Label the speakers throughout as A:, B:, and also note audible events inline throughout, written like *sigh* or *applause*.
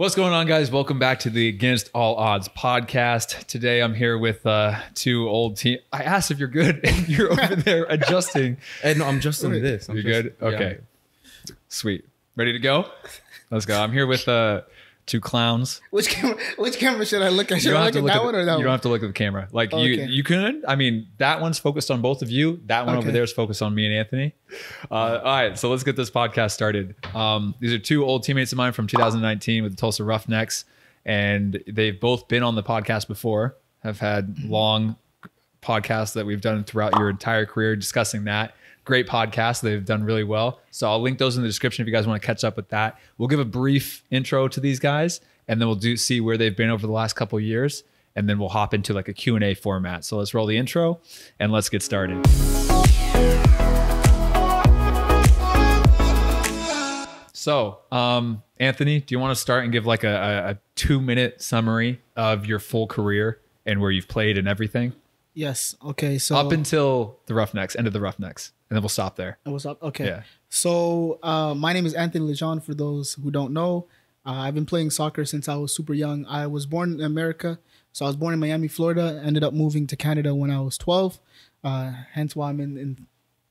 A: What's going on, guys? Welcome back to the Against All Odds podcast. Today, I'm here with uh, two old team. I asked if you're good, and you're over *laughs* there adjusting.
B: Hey, no, I'm adjusting to this. I'm
A: You're
B: just-
A: good.
B: yeah.
A: Okay, sweet. Ready to go? Let's go. I'm here with uh, two clowns.
C: Which camera? Which camera should I look at? Should I look at
A: look
C: that
A: at
C: one
A: the,
C: or that
A: you
C: one?
A: You don't have to look at the camera. Like you,
C: Okay.
A: you can. I mean, that one's focused on both of you. That one over there is focused on me and Anthony. Uh, all right, so let's get this podcast started. Um, these are two old teammates of mine from 2019 with the Tulsa Roughnecks, and they've both been on the podcast before. Have had long podcasts that we've done throughout your entire career discussing that. Great podcast. They've done really well. So I'll link those in the description if you guys want to catch up with that. We'll give a brief intro to these guys and then we'll do see where they've been over the last couple of years and then we'll hop into like a Q&A format. So let's roll the intro and let's get started. So, um, Anthony, do you want to start and give like a, a, a two minute summary of your full career and where you've played and everything?
C: yes. Okay. So
A: up until the Roughnecks, end of the Roughnecks, and then we'll stop there.
C: what's up? Okay.
A: Yeah.
C: So uh, my name is Anthony Legendre. For those who don't know, uh, I've been playing soccer since I was super young. I was born in America, so I was born in Miami, Florida. Ended up moving to Canada when I was 12. Uh, hence why I'm in, in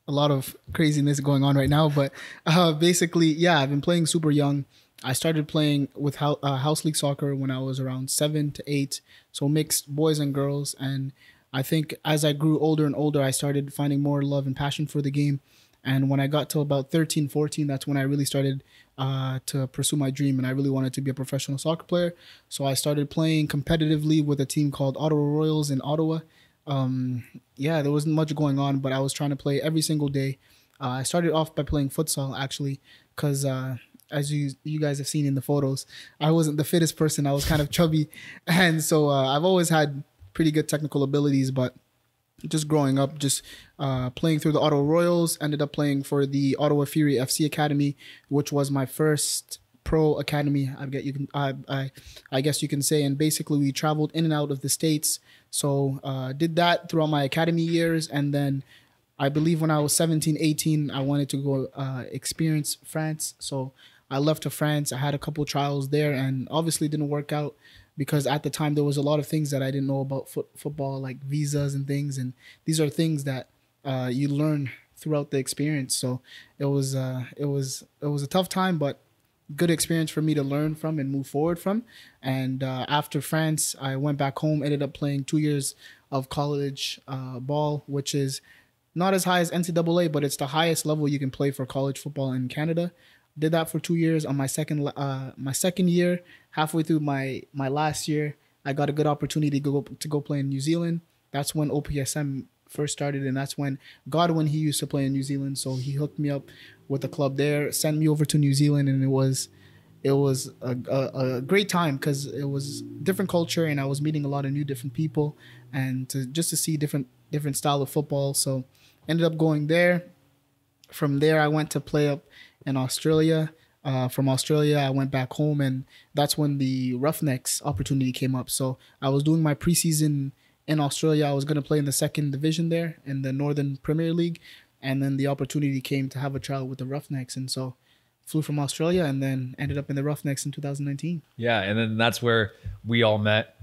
C: a lot of craziness going on right now. But uh, basically, yeah, I've been playing super young. I started playing with uh, house league soccer when I was around seven to eight, so mixed boys and girls. And I think as I grew older and older, I started finding more love and passion for the game. And when I got to about 13, 14, that's when I really started uh, to pursue my dream. And I really wanted to be a professional soccer player. So I started playing competitively with a team called Ottawa Royals in Ottawa. Um, yeah, there wasn't much going on, but I was trying to play every single day. Uh, I started off by playing futsal actually, because uh, as you you guys have seen in the photos, I wasn't the fittest person. I was kind of chubby, *laughs* and so uh, I've always had pretty good technical abilities, but just growing up, just uh, playing through the Ottawa Royals, ended up playing for the Ottawa Fury FC Academy, which was my first pro academy. I get you can I, I I guess you can say, and basically we traveled in and out of the states. So uh, did that throughout my academy years, and then I believe when I was 17, 18, I wanted to go uh, experience France. So I left to France. I had a couple trials there, and obviously didn't work out because at the time there was a lot of things that I didn't know about foot, football, like visas and things. And these are things that uh, you learn throughout the experience. So it was uh, it was it was a tough time, but good experience for me to learn from and move forward from. And uh, after France, I went back home. Ended up playing two years of college uh, ball, which is not as high as NCAA, but it's the highest level you can play for college football in Canada. Did that for two years. On my second uh, my second year, halfway through my my last year, I got a good opportunity to go to go play in New Zealand. That's when OPSM first started, and that's when Godwin he used to play in New Zealand, so he hooked me up with a club there, sent me over to New Zealand, and it was it was a, a, a great time because it was different culture and I was meeting a lot of new different people and to just to see different different style of football. So ended up going there. From there, I went to play up in Australia. Uh, from Australia, I went back home, and that's when the Roughnecks opportunity came up. So I was doing my preseason in Australia. I was going to play in the second division there in the Northern Premier League, and then the opportunity came to have a trial with the Roughnecks, and so flew from Australia and then ended up in the Roughnecks in 2019.
A: Yeah, and then that's where we all met.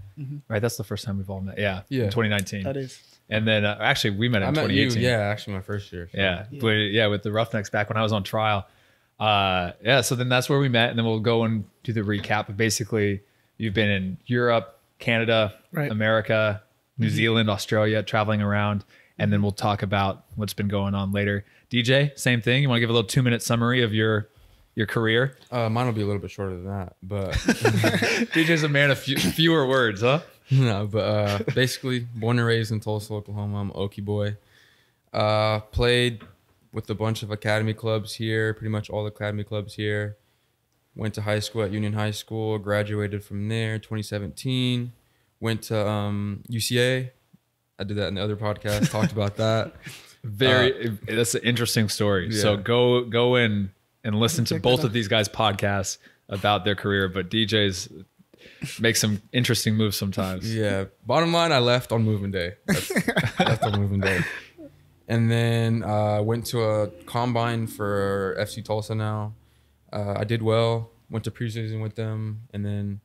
A: Right, that's the first time we've all met. Yeah,
B: Yeah.
A: in 2019.
C: That is.
A: And then uh, actually we met in
B: I met you.
A: 2018.
B: Yeah, actually, my first year. so.
A: Yeah, but yeah, with the Roughnecks back when I was on trial. Uh, yeah, so then that's where we met, and then we'll go and do the recap. But basically, you've been in Europe, Canada,
C: Right.
A: America, New Zealand, Australia, traveling around, and then we'll talk about what's been going on later. DJ, same thing. You want to give a little two minute summary of your your career?
B: Uh, mine will be a little bit shorter than that, but *laughs* *laughs*
A: DJ's a man of few, fewer words, huh?
B: no. But uh, basically, born and raised in Tulsa, Oklahoma. I'm an Okie boy. Uh, played with a bunch of academy clubs here. Pretty much all the academy clubs here. Went to high school at Union High School. Graduated from there. 2017. Went to um, UCA. I did that in the other podcast. *laughs* talked about that.
A: Very. that's an interesting story. So go go in and listen to both of these guys' podcasts about their career. But DJ's make some interesting moves sometimes.
B: Yeah. Bottom line, I left on moving day. That's, *laughs* left on moving day. And then uh, went to a combine for FC Tulsa now. Uh, I did well. went to preseason with them, and then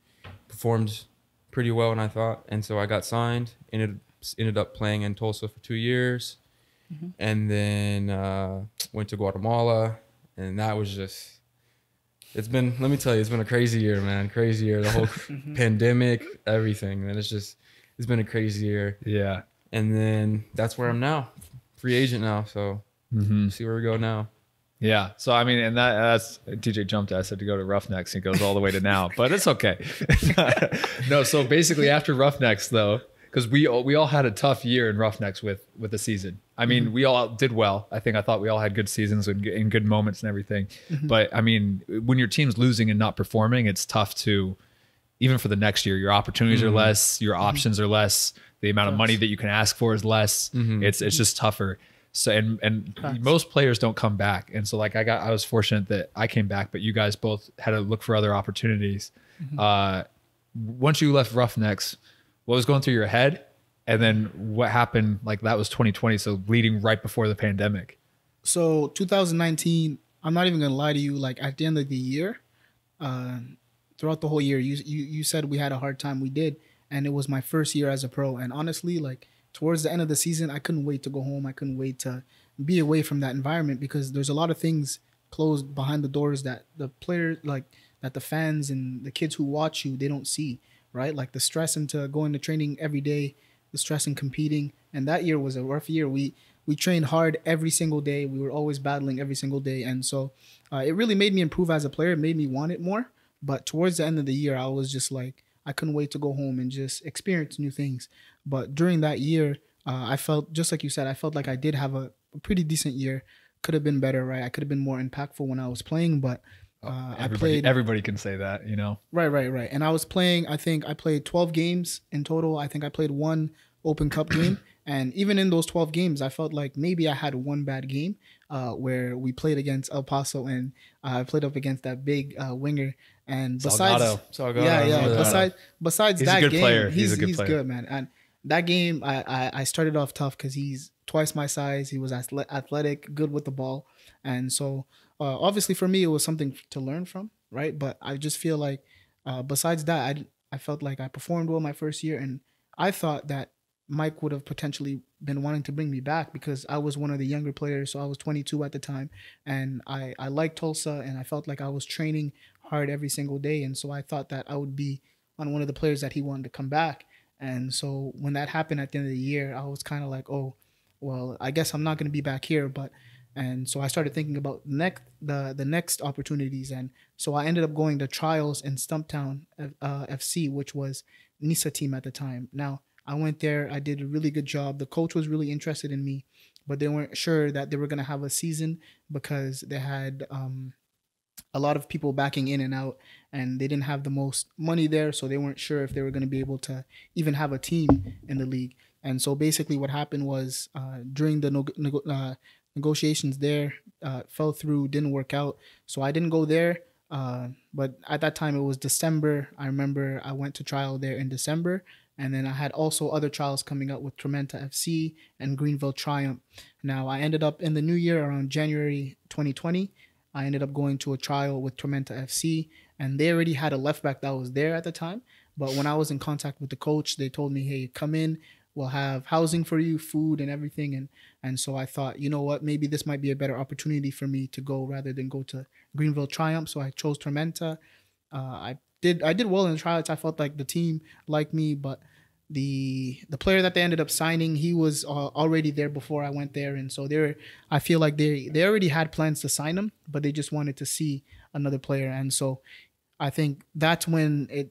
B: performed pretty well, and I thought, and so I got signed. ended ended up playing in Tulsa for two years,
C: Mm-hmm.
B: and then uh, went to Guatemala, and that was just. It's been, let me tell you, it's been a crazy year, man. Crazy year. The whole *laughs*
C: Mm-hmm.
B: pandemic, everything, and it's just, it's been a crazy year.
A: Yeah.
B: And then that's where I'm now, free agent now. So
A: Mm-hmm.
B: see where we go now.
A: Yeah. So I mean, and that that's DJ jumped. I said to go to Roughnecks. He goes all the way to now, but it's okay. *laughs* no. So basically, after Roughnecks, though, because we all, we all had a tough year in Roughnecks with with the season. I mean, mm-hmm. we all did well. I think I thought we all had good seasons and, and good moments and everything. Mm-hmm. But I mean, when your team's losing and not performing, it's tough to even for the next year. Your opportunities are mm-hmm. less. Your options are less. The amount of money that you can ask for is less. It's it's just tougher. So and and
C: Facts.
A: most players don't come back. And so like I got I was fortunate that I came back, but you guys both had to look for other opportunities. Uh, once you left Roughnecks, what was going through your head? And then what happened? Like that was 2020, so leading right before the pandemic.
C: So 2019, I'm not even gonna lie to you. Like at the end of the year, uh, throughout the whole year, you you you said we had a hard time. We did, and it was my first year as a pro. And honestly, like towards the end of the season, I couldn't wait to go home. I couldn't wait to be away from that environment because there's a lot of things closed behind the doors that the players like that the fans and the kids who watch you they don't see right? Like the stress into going to training every day the stress in competing. And that year was a rough year. We we trained hard every single day. We were always battling every single day. And so uh, it really made me improve as a player. It made me want it more. But towards the end of the year i was just like i couldn't wait to go home and just experience new things but during that year uh, i felt just like you said i felt like i did have a, a pretty decent year could have been better right i could have been more impactful when i was playing but uh, i played
A: everybody can say that, you know.
C: Right, right, right. And I was playing, I think I played 12 games in total. I think I played one Open Cup *clears throat* game. And even in those 12 games, I felt like maybe I had one bad game uh, where we played against El Paso and uh, I played up against that big uh, winger. And besides,
A: Salgado.
B: Salgado,
C: yeah, yeah.
B: remember that.
C: Besides, besides
A: He's a
C: that
A: good
C: game,
A: player.
C: he's
A: He's a good
C: he's
A: player.
C: good, man. And that game, I, I I started off tough because he's twice my size. He was athle- athletic, good with the ball, and so uh, obviously for me it was something to learn from, right? But I just feel like uh, besides that, I I felt like I performed well my first year, and I thought that Mike would have potentially been wanting to bring me back because I was one of the younger players. So I was 22 at the time, and I I liked Tulsa, and I felt like I was training hard every single day, and so I thought that I would be on one of the players that he wanted to come back. And so when that happened at the end of the year, I was kind of like, oh, well, I guess I'm not going to be back here, but and so I started thinking about next the the next opportunities, and so I ended up going to trials in Stumptown uh, FC, which was Nisa team at the time. Now I went there, I did a really good job. The coach was really interested in me, but they weren't sure that they were gonna have a season because they had um, a lot of people backing in and out, and they didn't have the most money there, so they weren't sure if they were gonna be able to even have a team in the league. And so basically, what happened was uh, during the uh, negotiations there uh, fell through, didn't work out. So I didn't go there. Uh, but at that time, it was December. I remember I went to trial there in December. And then I had also other trials coming up with Tormenta FC and Greenville Triumph. Now, I ended up in the new year around January 2020. I ended up going to a trial with Tormenta FC, and they already had a left back that was there at the time. But when I was in contact with the coach, they told me, "Hey, come in. We'll have housing for you, food, and everything." And and so I thought, you know what, maybe this might be a better opportunity for me to go rather than go to Greenville Triumph. So I chose Tormenta. Uh, I did I did well in the tryouts. I felt like the team liked me, but the the player that they ended up signing, he was uh, already there before I went there, and so they're I feel like they they already had plans to sign him, but they just wanted to see another player, and so I think that's when it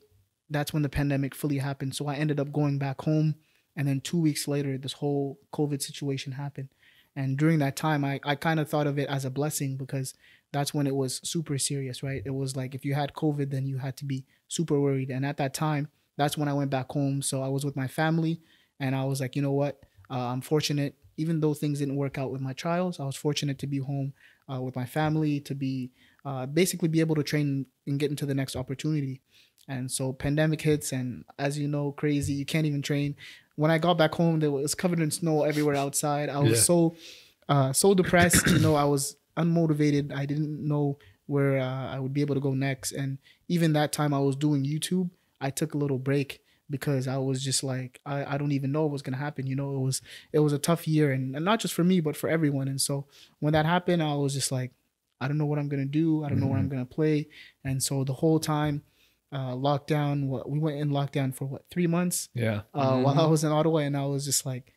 C: that's when the pandemic fully happened. So I ended up going back home, and then two weeks later, this whole COVID situation happened. And during that time, I, I kind of thought of it as a blessing because that's when it was super serious, right? It was like if you had COVID, then you had to be super worried. And at that time, that's when I went back home. So I was with my family, and I was like, you know what? Uh, I'm fortunate, even though things didn't work out with my trials, I was fortunate to be home uh, with my family, to be uh, basically be able to train and get into the next opportunity. And so pandemic hits, and as you know, crazy, you can't even train. When I got back home, there was covered in snow everywhere outside. I was
A: Yeah.
C: so, uh, so depressed. you know, I was unmotivated. I didn't know where uh, I would be able to go next. And even that time I was doing YouTube, I took a little break because I was just like I, I don't even know what's gonna happen. You know, it was it was a tough year and, and not just for me but for everyone. And so when that happened, I was just like, I don't know what I'm gonna do. I don't know where I'm gonna play. And so the whole time, uh, lockdown. What we went in lockdown for what three months
A: Yeah.
C: uh, while I was in Ottawa, and I was just like,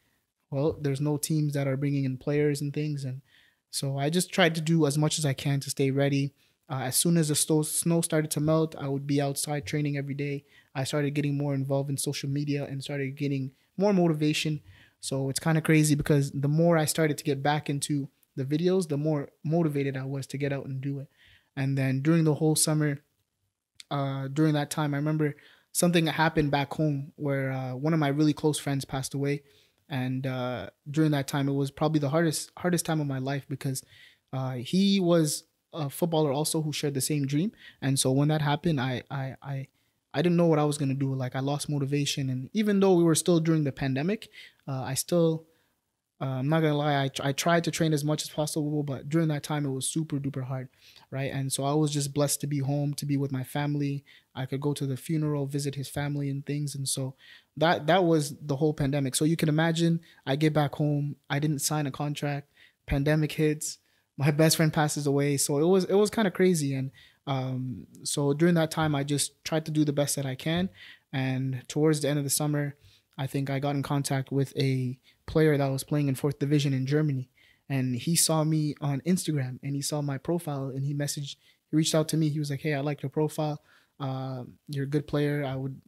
C: well, there's no teams that are bringing in players and things, and so I just tried to do as much as I can to stay ready. Uh, as soon as the snow started to melt, I would be outside training every day. I started getting more involved in social media and started getting more motivation. So it's kind of crazy because the more I started to get back into the videos, the more motivated I was to get out and do it. And then during the whole summer, uh, during that time, I remember something happened back home where uh, one of my really close friends passed away, and uh, during that time, it was probably the hardest hardest time of my life because uh, he was a footballer also who shared the same dream, and so when that happened, I I I. I didn't know what I was gonna do. Like I lost motivation, and even though we were still during the pandemic, uh, I still uh, I'm not gonna lie. I, I tried to train as much as possible, but during that time it was super duper hard, right? And so I was just blessed to be home, to be with my family. I could go to the funeral, visit his family and things, and so that that was the whole pandemic. So you can imagine, I get back home, I didn't sign a contract, pandemic hits, my best friend passes away, so it was it was kind of crazy. And um, so during that time, I just tried to do the best that I can. And towards the end of the summer, I think I got in contact with a player that was playing in fourth division in Germany, and he saw me on Instagram and he saw my profile and he messaged, he reached out to me. He was like, "Hey, I like your profile. Uh, you're a good player. I would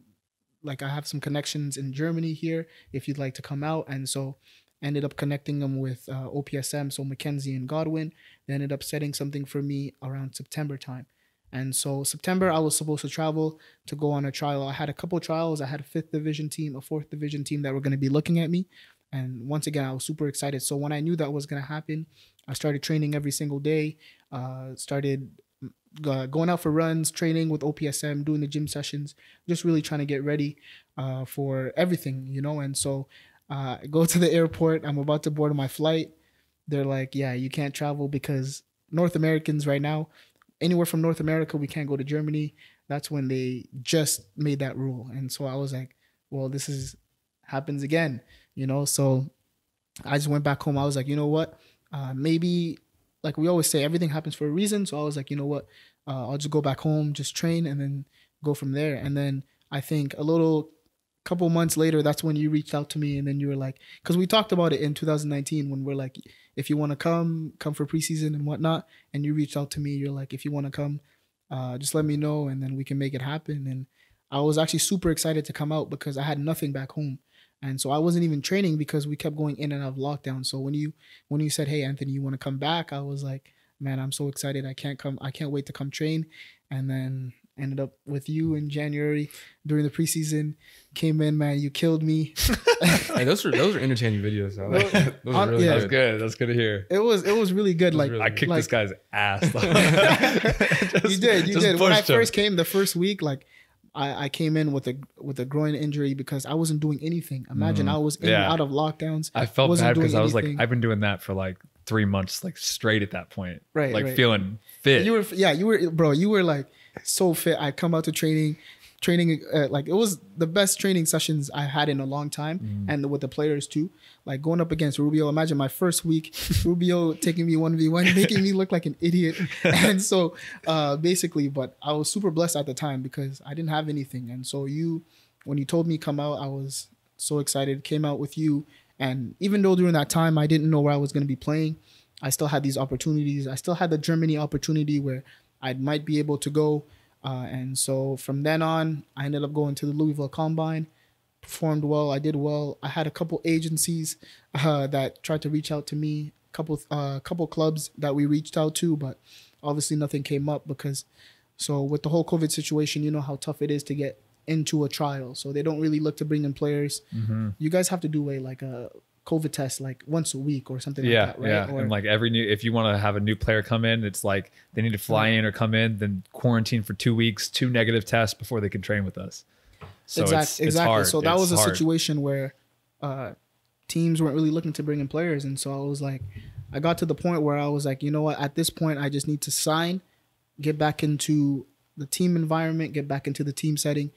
C: like I have some connections in Germany here if you'd like to come out." And so ended up connecting them with uh, OPSM, so Mackenzie and Godwin. They ended up setting something for me around September time. And so September, I was supposed to travel to go on a trial. I had a couple trials. I had a fifth division team, a fourth division team that were going to be looking at me. And once again, I was super excited. So when I knew that was going to happen, I started training every single day. Uh, started uh, going out for runs, training with OPSM, doing the gym sessions, just really trying to get ready uh, for everything, you know. And so uh, go to the airport. I'm about to board my flight. They're like, "Yeah, you can't travel because North Americans right now, anywhere from North America, we can't go to Germany." That's when they just made that rule, and so I was like, "Well, this is happens again," you know. So I just went back home. I was like, you know what? Uh, maybe like we always say, everything happens for a reason. So I was like, you know what? Uh, I'll just go back home, just train, and then go from there. And then I think a little couple months later, that's when you reached out to me, and then you were like, because we talked about it in 2019 when we're like, if you want to come, come for preseason and whatnot. And you reached out to me. You're like, if you want to come, uh, just let me know, and then we can make it happen. And I was actually super excited to come out because I had nothing back home and so I wasn't even training because we kept going in and out of lockdown. So when you when you said, "Hey, Anthony, you want to come back?" I was like, "Man, I'm so excited! I can't come. I can't wait to come train." And then ended up with you in January during the preseason. Came in, man, you killed me. *laughs*
B: Hey, those are those are entertaining videos. I like that. Those
C: On-
B: really
C: yeah.
A: That's
B: good.
A: good. That's good to hear.
C: It was it was really good.
B: was
C: Like
B: really
A: I kicked
C: Like-
A: this guy's ass. *laughs*
C: you did, you did. When I
A: pushed him.
C: first came the first week, like I, I came in with a with a groin injury because I wasn't doing anything. Imagine mm-hmm. I was in
A: Yeah.
C: out of lockdowns.
A: I felt
C: wasn't
A: bad because I was like. I've been doing that for like three months, like straight at that point.
C: Right,
A: Like
C: right.
A: feeling fit.
C: You were yeah, you were bro, you were like so fit. I come out to training, training uh, like it was the best training sessions I had in a long time,
A: Mm.
C: and with the players too. Like going up against Rubio. Imagine my first week, *laughs* Rubio taking me one v one, making me look like an idiot. *laughs* And so uh, basically, but I was super blessed at the time because I didn't have anything, and so you, when you told me come out, I was so excited. Came out with you, and even though during that time I didn't know where I was going to be playing, I still had these opportunities. I still had the Germany opportunity where I might be able to go. Uh, and so from then on, I ended up going to the Louisville Combine, performed well. I did well. I had a couple agencies *laughs* uh, that tried to reach out to me, couple uh, couple clubs that we reached out to, but obviously nothing came up because. So with the whole COVID situation, you know how tough it is to get into a trial. So they don't really look to bring in players.
A: Mm-hmm.
C: You guys have to do a like a COVID test like once a week or something
A: yeah,
C: like that, right?
A: yeah.
C: Or-
A: and like every new, if you want to have a new player come in, it's like they need to fly in or come in, then quarantine for two weeks, two negative tests before they can train with us. So
C: exactly,
A: it's, it's
C: exactly.
A: hard.
C: So that
A: It's
C: was a
A: hard.
C: situation where uh, teams weren't really looking to bring in players, and so I was like, I got to the point where I was like, you know what? At this point, I just need to sign get back into the team environment, get back into the team setting,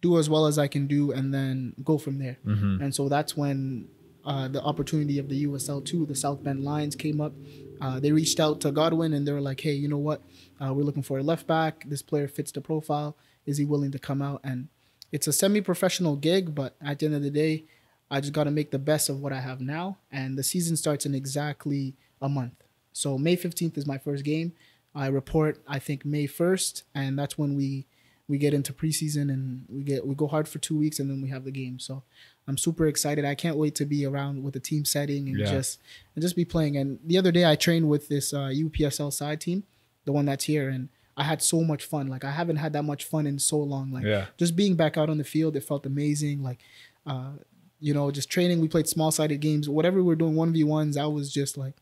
C: do as well as I can do, and then go from there. And so that's when uh, the opportunity of the USL two, the South Bend Lions, came up. Uh, they reached out to Godwin and they were like, "Hey, you know what? Uh, we're looking for a left back. This player fits the profile. Is he willing to come out?" And it's a semi-professional gig, but at the end of the day, I just got to make the best of what I have now. And the season starts in exactly a month. So May 15th is my first game. I report, I think May 1st, and that's when we we get into preseason and we get we go hard for two weeks and then we have the game. So I'm super excited. I can't wait to be around with the team setting and
A: Yeah.
C: just and just be playing. And the other day I trained with this uh, UPSL side team, the one that's here, and I had so much fun. Like I haven't had that much fun in so long. Like
A: Yeah.
C: just being back out on the field, it felt amazing. Like, uh, you know, just training. We played small sided games. Whatever we were doing, one v ones. I was just like,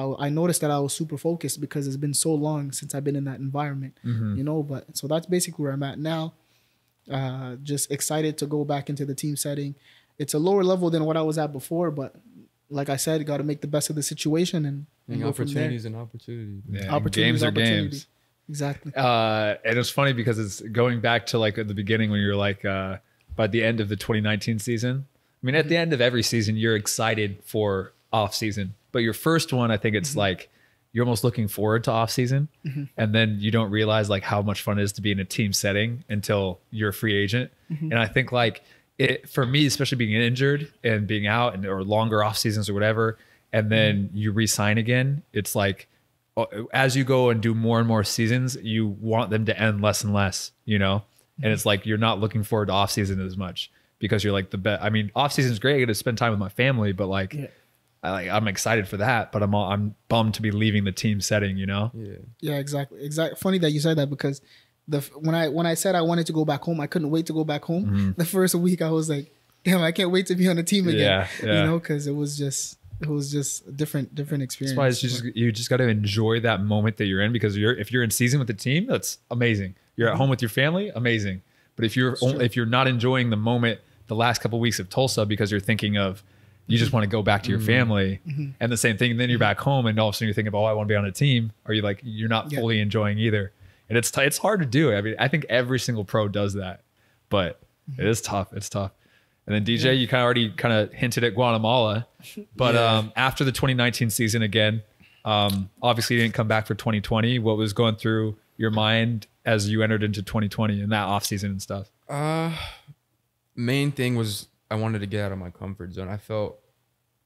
C: I, I noticed that I was super focused because it's been so long since I've been in that environment.
A: Mm-hmm.
C: You know, but so that's basically where I'm at now. Uh, just excited to go back into the team setting. It's a lower level than what I was at before, but like I said, got to make the best of the situation and, and
B: And
C: go from there.
B: opportunities and opportunities.
A: Yeah,
C: Opportunities,
A: games are
C: opportunity.
A: games.
C: Exactly.
A: Uh, and it's funny because it's going back to like at the beginning when you're like uh, by the end of the 2019 season. I mean, at the end of every season, you're excited for off season, but your first one, I think it's mm-hmm. like you're almost looking forward to off season, mm-hmm. and then you don't realize like how much fun it is to be in a team setting until you're a free agent. Mm-hmm. And I think like it for me, especially being injured and being out and or longer off seasons or whatever, and then you re-sign again, it's like uh, as you go and do more and more seasons, you want them to end less and less, you know? And it's like you're not looking forward to off season as much because you're like the best. I mean, off season is great. I get to spend time with my family, but like,
C: Yeah.
A: I, like I'm excited for that, but I'm all, I'm bummed to be leaving the team setting, you know?
B: Yeah.
C: Yeah, exactly. Exactly. Funny that you said that because the when I when I said I wanted to go back home, I couldn't wait to go back home. Mm-hmm. The first week, I was like, "Damn, I can't wait to be on the team again."
A: Yeah, yeah.
C: You know, because it was just it was just a different different experience.
A: That's why it's just you just got to enjoy that moment that you're in because you're if you're in season with the team, that's amazing. You're at mm-hmm. home with your family, amazing. But if you're
C: true.
A: if you're not enjoying the moment, the last couple weeks of Tulsa because you're thinking of you just want to go back to your family, and the same thing, And then you're back home and all of a sudden you're thinking, oh, I want to be on a team, Are you like you're not
C: Yeah.
A: fully enjoying either, and it's t- it's hard to do. I mean, I think every single pro does that, but it is tough. It's tough. And then DJ, you kind of already kind of hinted at Guatemala, *laughs* but
B: Yeah.
A: um, after the 2019 season again, um, obviously you didn't come back for 2020. What was going through your mind as you entered into 2020 and that off season and stuff?
B: Uh, main thing was I wanted to get out of my comfort zone. I felt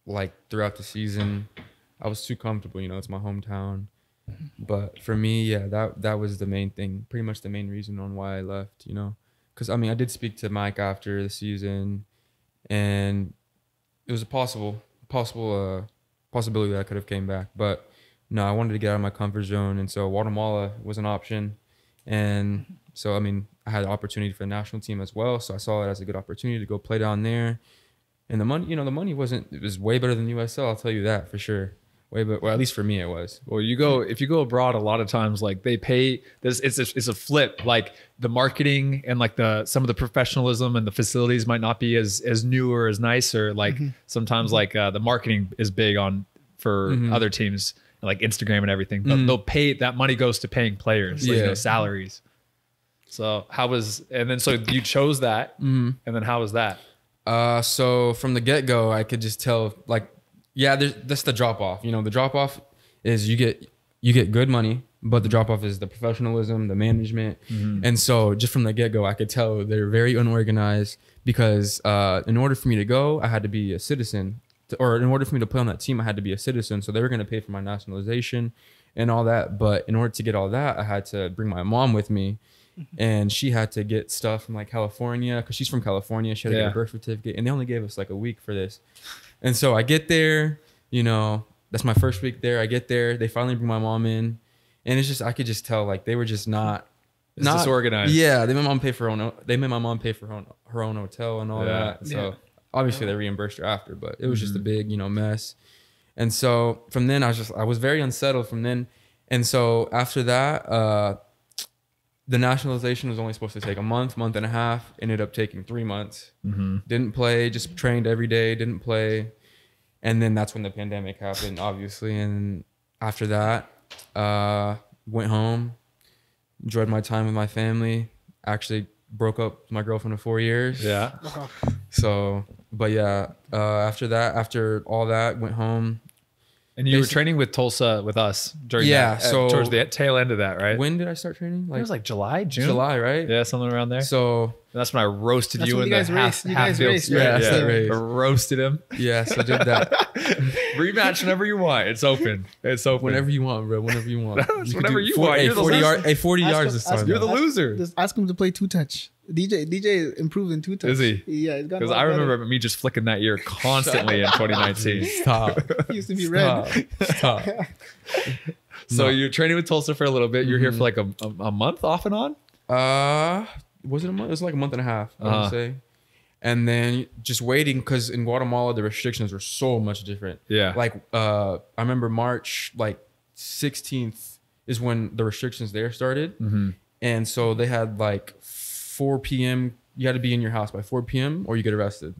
B: like throughout the season, I was too comfortable. You know, it's my hometown. But for me, yeah, that that was the main thing. Pretty much the main reason on why I left. You know, because I mean, I did speak to Mike after the season, and it was a possible possible uh possibility that I could have came back. But no, I wanted to get out of my comfort zone, and so Guatemala was an option. And so, I mean, I had the opportunity for the national team as well. So I saw it as a good opportunity to go play down there. And the money, you know, the money wasn't, it was way better than USL. I'll tell you that for sure. Way better. Well, at least for me, it was.
A: Well, you go if you go abroad, a lot of times like they pay. This it's a, it's a flip. Like the marketing and like the some of the professionalism and the facilities might not be as as new or as nice or like mm-hmm. sometimes mm-hmm. like uh, the marketing is big on for mm-hmm. other teams like Instagram and everything. But mm. they'll pay that money goes to paying players, like, you know, salaries. So how was and then so you chose that, and then how was that?
B: Uh, so from the get go, I could just tell, like, yeah, there's that's the drop off. You know, the drop off is you get you get good money, but the drop off is the professionalism, the management, and so just from the get go, I could tell they're very unorganized because uh, in order for me to go, I had to be a citizen, to, or in order for me to play on that team, I had to be a citizen. So they were going to pay for my nationalization and all that, but in order to get all that, I had to bring my mom with me. And she had to get stuff from like California because she's from California. She had to
A: Yeah.
B: get a birth certificate, and they only gave us like a week for this. And so I get there, you know, that's my first week there. I get there, they finally bring my mom in, and it's just I could just tell like they were just not
A: It's disorganized.
B: Yeah, they made my mom pay for her own. They made my mom pay for her own her own hotel and all
A: Yeah.
B: that. So
C: Yeah.
B: obviously they reimbursed her after, but it was just a
A: Mm-hmm.
B: big you know mess. And so from then I was just I was very unsettled from then, and so after that. uh the nationalization was only supposed to take a month, month and a half. Ended up taking three months.
A: Mm-hmm.
B: Didn't play, just trained every day. Didn't play, and then that's when the pandemic happened, obviously. And after that, uh, went home, enjoyed my time with my family. Actually, broke up with my girlfriend of four years.
A: Yeah.
B: So, but yeah, uh, after that, after all that, went home.
A: And you were training with Tulsa with us during
B: Yeah,
A: that, uh,
B: so-
A: towards the tail end of that, right?
B: When did I start training?
A: it was like July, June,
B: July, right?
A: Yeah, something around there.
B: So
A: That's when I roasted
C: That's
A: you
C: when
A: in
C: you
A: the
C: guys
A: half,
C: raced- you
A: half
C: guys
A: field
C: raced,
A: sprint.
B: yeah,
A: Yeah,
B: race.
A: I roasted him.
B: yes, I did that. *laughs*
A: Rematch whenever you want. It's open. It's open.
B: Whenever you want, bro. Whenever you want. *laughs*
A: That's
B: could
A: whenever you
B: four-
A: want.
B: Hey,
A: You're the
B: 40
A: loser.
B: yard, hey, 40
C: Ask
B: yards
C: him-
B: this time.
A: You're the
C: ask-
A: loser.
C: Just ask him to play two touch. DJ DJ improved in two touch.
A: Is he?
C: Yeah, he's got.
A: Because I remember me just flicking that year constantly in *laughs* 2019.
B: Stop.
C: he used to be
B: Stop.
C: red.
B: Stop. *laughs*
A: So
B: No.
A: you're training with Tulsa for a little bit. You're here for like a, a, a month off and on.
B: Uh, was it a month? It was like a month and a half, I
A: Uh-huh.
B: would say. And then just waiting because in Guatemala the restrictions were so much different.
A: Yeah.
B: Like uh, I remember March like 16th is when the restrictions there started,
A: Mm-hmm.
B: and so they had like 4 p.m. You had to be in your house by 4 p.m. or you get arrested.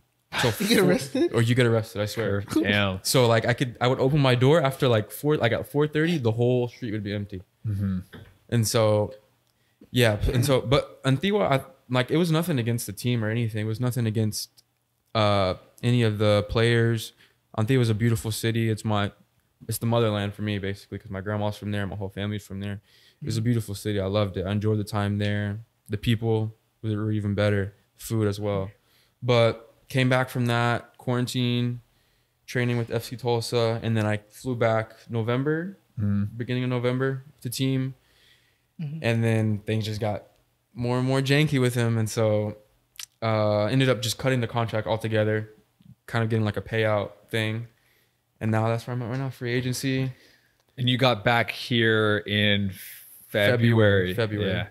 B: So *laughs*
C: You get
B: four-
C: arrested?
B: or you get arrested. I swear. *laughs*
A: Damn.
B: So like I could I would open my door after like four like at four thirty the whole street would be empty. And so yeah, and so but Antigua I, like it was nothing against the team or anything. It was nothing against uh any of the players. Antigua is a beautiful city. It's my it's the motherland for me basically because my grandma's from there, my whole family's from there. It was a beautiful city. I loved it. I enjoyed the time there. The people were even better. Food as well. But came back from that quarantine, training with FC Tulsa, and then I flew back November, beginning of November to team, and then things just got more and more janky with him, and so uh, ended up just cutting the contract altogether, kind of getting like a payout thing, and now that's where I'm at right now, free agency.
A: And you got back here in February.
B: February, February.
A: Yeah.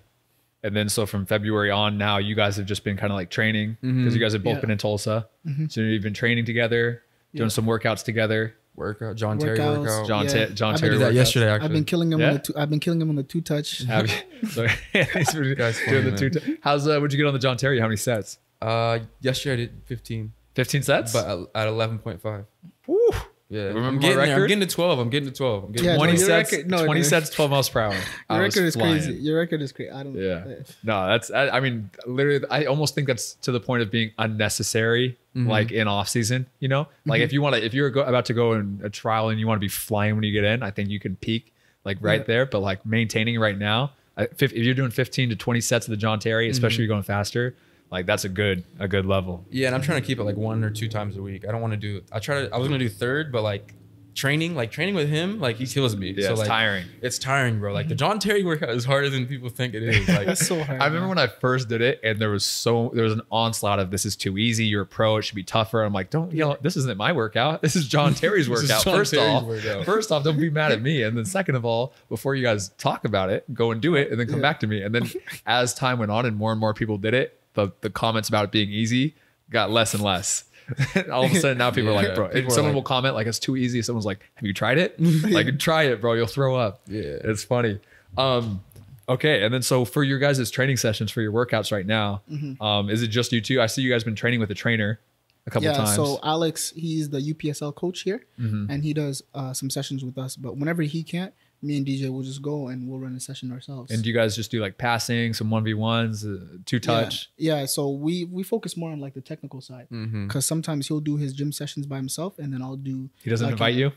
A: And then so from February on now, you guys have just been kind of like training because
B: Mhm.
A: you guys have both
C: Yeah.
A: been in Tulsa. So you've been training together, doing
C: Yeah.
A: some workouts together.
B: Workout, John Terry
C: Workouts.
B: workout.
A: John,
C: Yeah.
A: Ta- John
C: I've
A: Terry
C: been
B: did that
A: workouts.
B: yesterday. Actually,
C: I've been killing him
A: Yeah?
C: on the two. I've been killing him on the two touch. *laughs*
A: Have you? *laughs* So, *laughs* he's
B: Guy's
A: doing the two. T- How's uh, what'd you get on the John Terry? How many sets?
B: Uh, yesterday I did 15,
A: 15 sets.
B: but at, at 11.5.
A: Woo.
B: Yeah,
A: Remember
B: I'm getting there.
A: record?
B: I'm getting to 12. I'm getting to 12. I'm getting
C: Yeah,
B: to
C: no,
A: 20 sets.
C: record- no,
A: 20
C: no.
A: sets, 12 miles per hour. *laughs*
C: Your
A: was
C: record is
A: flying.
C: crazy. Your record is crazy. I don't. Know.
A: Yeah. No, that's, I, I mean, literally, I almost think that's to the point of being unnecessary,
B: Mm-hmm.
A: like in off season, you know? Like if you want to, if you're go, about to go in a trial and you want to be flying when you get in, I think you can peak like right
C: Yeah.
A: there. But like maintaining right now, if you're doing 15 to 20 sets of the John Terry,
B: Mm-hmm.
A: especially you're going faster, like that's a good, a good level.
B: Yeah, and I'm trying to keep it like one or two times a week. I don't want to do. I try to. I was gonna do third, but like training, like training with him, like he kills me.
A: Yeah, it's
B: like,
A: tiring.
B: It's tiring, bro. Like the mhm. John Terry workout is harder than people think it is. *laughs* Like
C: That's so hard.
A: I remember
C: man.
A: when I first did it, and there was so there was an onslaught of this is too easy. You're a pro; it should be tougher. I'm like, don't yell. This isn't my workout. This is John *laughs* Terry's workout.
B: John
A: first
B: Terry's
A: off,
B: workout.
A: first off, don't be mad at me. And then *laughs* second of all, before you guys talk about it, go and do it, and then come
C: Yeah.
A: back to me. And then as time went on, and more and more people did it, the the comments about it being easy got less and less. *laughs* all of a sudden, now people are like, bro. someone
B: like-
A: will comment like it's too easy. Someone's like, have you tried it? *laughs* like, try it, bro. You'll throw up.
B: Yeah.
A: it's funny. Um, okay, and then so for your guys' training sessions for your workouts right now, um, is it just you two? I see you guys been training with a trainer a couple
C: yeah,
A: times.
C: so Alex, he's the UPSL coach here,
A: Mm-hmm.
C: and he does uh, some sessions with us. But whenever he can't, me and DJ will just go and we'll run a session ourselves.
A: and do you guys just do like passing, some one v ones, uh, two touch?
C: Yeah, yeah, so we we focus more on like the technical side because sometimes he'll do his gym sessions by himself, and then I'll do.
A: He doesn't
C: like,
A: invite you.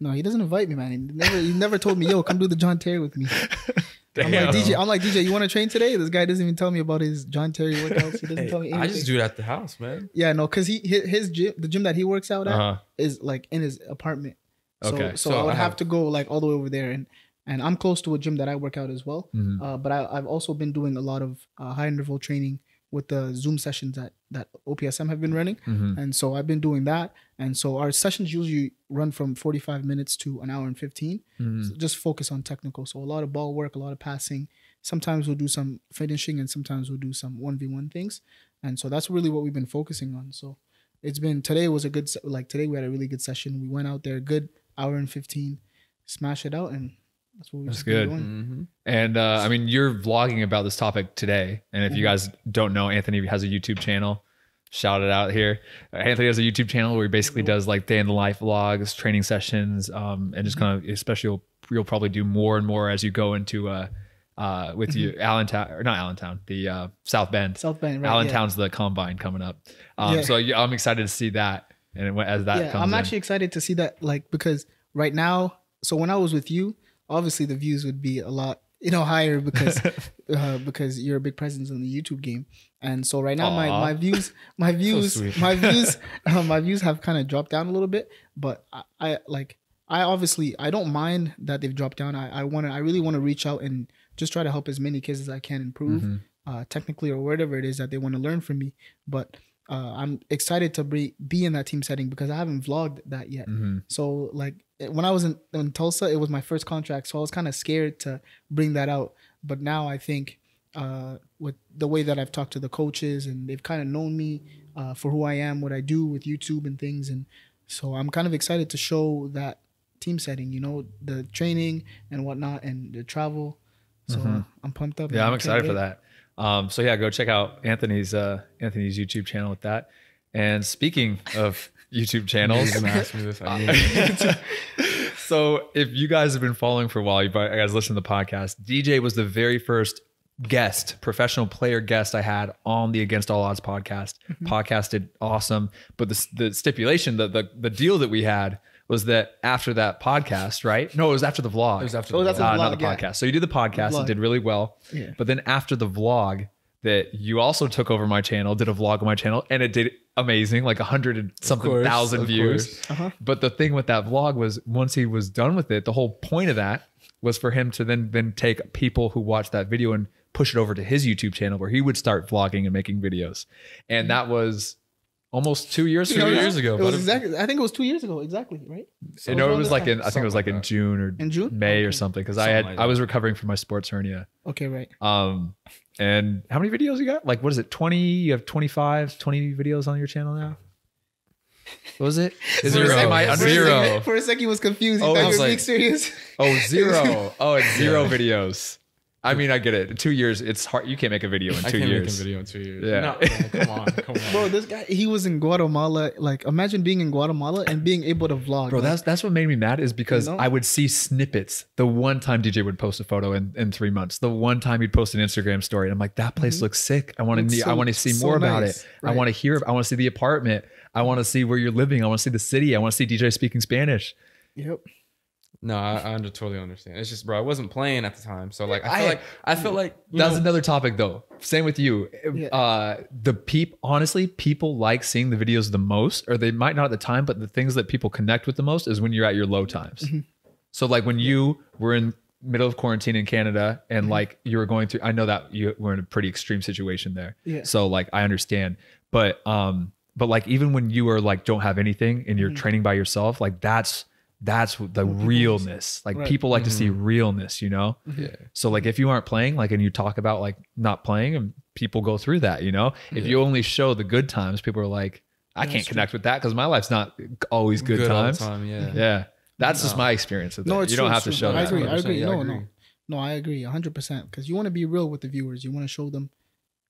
C: No, he doesn't invite me, man. He never he never told me, "Yo, come do the John Terry with me." *laughs* I'm like DJ. I'm like DJ. You want to train today? This guy doesn't even tell me about his John Terry workouts. He doesn't
B: Hey,
C: tell me anything.
B: I just do it at the house, man.
C: Yeah, no, because he his, his gym, the gym that he works out at,
A: Uh-huh.
C: is like in his apartment. So,
A: Okay.
C: so,
B: So
C: I would
B: I
C: have,
B: have-
C: to go like all the way over there, and and I'm close to a gym that I work out as well.
A: Mhm.
C: Uh, but I, I've also been doing a lot of uh, high interval training with the Zoom sessions that that OPSM have been running,
A: Mhm.
C: and so I've been doing that. And so our sessions usually run from 45 minutes to an hour and 15.
A: Mhm.
C: So just focus on technical. So a lot of ball work, a lot of passing. Sometimes we'll do some finishing, and sometimes we'll do some 1v1 things. And so that's really what we've been focusing on. So it's been today was a good like today we had a really good session. We went out there, good hour and 15, smash it out, and that's what we've
A: That's
C: just
A: good.
C: doing.
B: Mm-hmm.
A: And uh, I mean, you're vlogging about this topic today. And if you guys don't know, Anthony has a YouTube channel. Shout it out here. Uh, Anthony has a YouTube channel where he basically does like day in the life vlogs, training sessions, um, and just kind of, especially you'll, you'll probably do more and more as you go into uh, uh, with you, Allentown or not Allentown, the uh, South Bend.
C: South Bend, right?
A: Allentown's the combine coming up. Um,
C: Yeah.
A: So yeah, I'm excited to see that. And as that
C: yeah,
A: comes
C: I'm
A: in.
C: actually excited to see that, like, because right now, so when I was with you, obviously the views would be a lot, you know, higher because *laughs* uh, because you're a big presence in the YouTube game, and so right now my my views my *laughs* views
B: sweet.
C: my *laughs* views uh, my views have kind of dropped down a little bit, but I, I like I obviously I don't mind that they've dropped down. I I want to I really want to reach out and just try to help as many kids as I can improve,
A: Mhm.
C: uh, technically or whatever it is that they want to learn from me, but. Uh, I'm excited to be be in that team setting because I haven't vlogged that yet.
A: Mhm.
C: So like when I was in, in Tulsa, it was my first contract, so I was kind of scared to bring that out. But now I think uh, with the way that I've talked to the coaches and they've kind of known me uh, for who I am, what I do with YouTube and things, and so I'm kind of excited to show that team setting. You know, the training and whatnot, and the travel. So
A: Mhm.
C: I'm pumped up.
A: Yeah. I'm excited for that. Um, so yeah, go check out Anthony's uh, Anthony's YouTube channel with that. And speaking of *laughs* YouTube channels,
B: He's gonna ask me this. I knew it. *laughs*
A: so if you guys have been following for a while, you guys listen to the podcast. DJ was the very first guest, professional player guest I had on the Against All Odds podcast. Podcast did awesome, but the the stipulation, the the the deal that we had was that after that podcast, right? No, it was after the vlog.
B: It was after
C: Oh,
B: the
C: that's
B: vlog.
C: a
A: uh, not the
C: vlog, yeah.
A: podcast. So you did the podcast
C: vlog.
A: and did really well.
C: Yeah.
A: But then after the vlog, that you also took over my channel, did a vlog on my channel, and it did amazing, like a hundred and something
B: course,
A: thousand views.
C: Uh-huh.
A: But the thing with that vlog was once he was done with it, the whole point of that was for him to then then take people who watched that video and push it over to his YouTube channel where he would start vlogging and making videos. And that was almost two years
B: Two
A: ago.
B: years ago,
C: It was
B: but-
C: exactly. I think it was two years ago. Exactly. Right.
A: You know, it was like
C: time.
A: in I think it was like in June or
C: In June?
A: May or something because I had
B: like
A: I was recovering from my sports hernia.
C: Okay. Right.
A: Um, and how many videos you got? Like, what is it? 20? You have 25, 20 videos on your channel now? What was it? *laughs* Is
B: Zero.
A: it, am I
B: For a
A: under
B: second-
A: zero?
C: For a second, he was confused. He
A: Oh,
C: thought
A: I
C: you
A: was
C: were being
B: like-
C: serious.
A: Oh, *laughs* zero. Oh, it's zero videos. I mean, I get it. Two years, it's hard. You can't make a video in *laughs*
B: I
A: two
B: can't
A: years.
B: make a video in two years.
A: Yeah.
B: No, no, come on, *laughs* come on.
C: Bro, this guy, he was in Guatemala. Like, imagine being in Guatemala and being able to vlog.
A: Bro,
C: like,
A: that's that's what made me mad is because
C: You know?
A: I would see snippets. The one time DJ would post a photo in, in three months, the one time he'd post an Instagram story, and I'm like, that place looks sick. I want
C: Looks
A: to, I
C: Mm-hmm.
A: want to see
C: so
A: more about
C: nice.
A: it. I want to hear. I want to see the apartment. I want to see where you're living. I want to see the city. I want to see DJ speaking Spanish.
C: Yep.
B: No, I, I under, totally understand. It's just, bro, I wasn't playing at the time, so like, I
A: I-
B: feel like I felt like
A: That's
B: know,
A: another topic though. Same with you.
C: Yeah.
A: Uh, the peep, honestly, people like seeing the videos the most, or they might not at the time, but the things that people connect with the most is when you're at your low times.
C: Mm-hmm.
A: So like when you were in middle of quarantine in Canada and
C: Mm-hmm.
A: like you were going through, I know that you were in a pretty extreme situation there.
C: Yeah.
A: So like I understand, but um, but like even when you are like don't have anything and
C: Mm-hmm.
A: you're training by yourself, like that's that's the realness. Like
C: Right. Mm-hmm.
A: people like to see realness, mm-hmm. you know. Mm-hmm.
B: yeah,
A: So like if you aren't playing, like and you talk about like not playing, and people go through that, you know. If you only show the good times, people are like, I
C: Yeah,
A: can't
C: that's true.
A: connect with that because my life's not always good,
B: all the
A: times.
B: time, yeah. Mm-hmm.
A: Yeah, that's just my experience with
C: No,
A: it.
C: it's
A: You don't
C: true,
A: have to show
C: true. I agree. I agree.
B: yeah, I
C: No, no,
B: agree.
C: no. I agree 100 percent because you want to be real with the viewers. You want to show them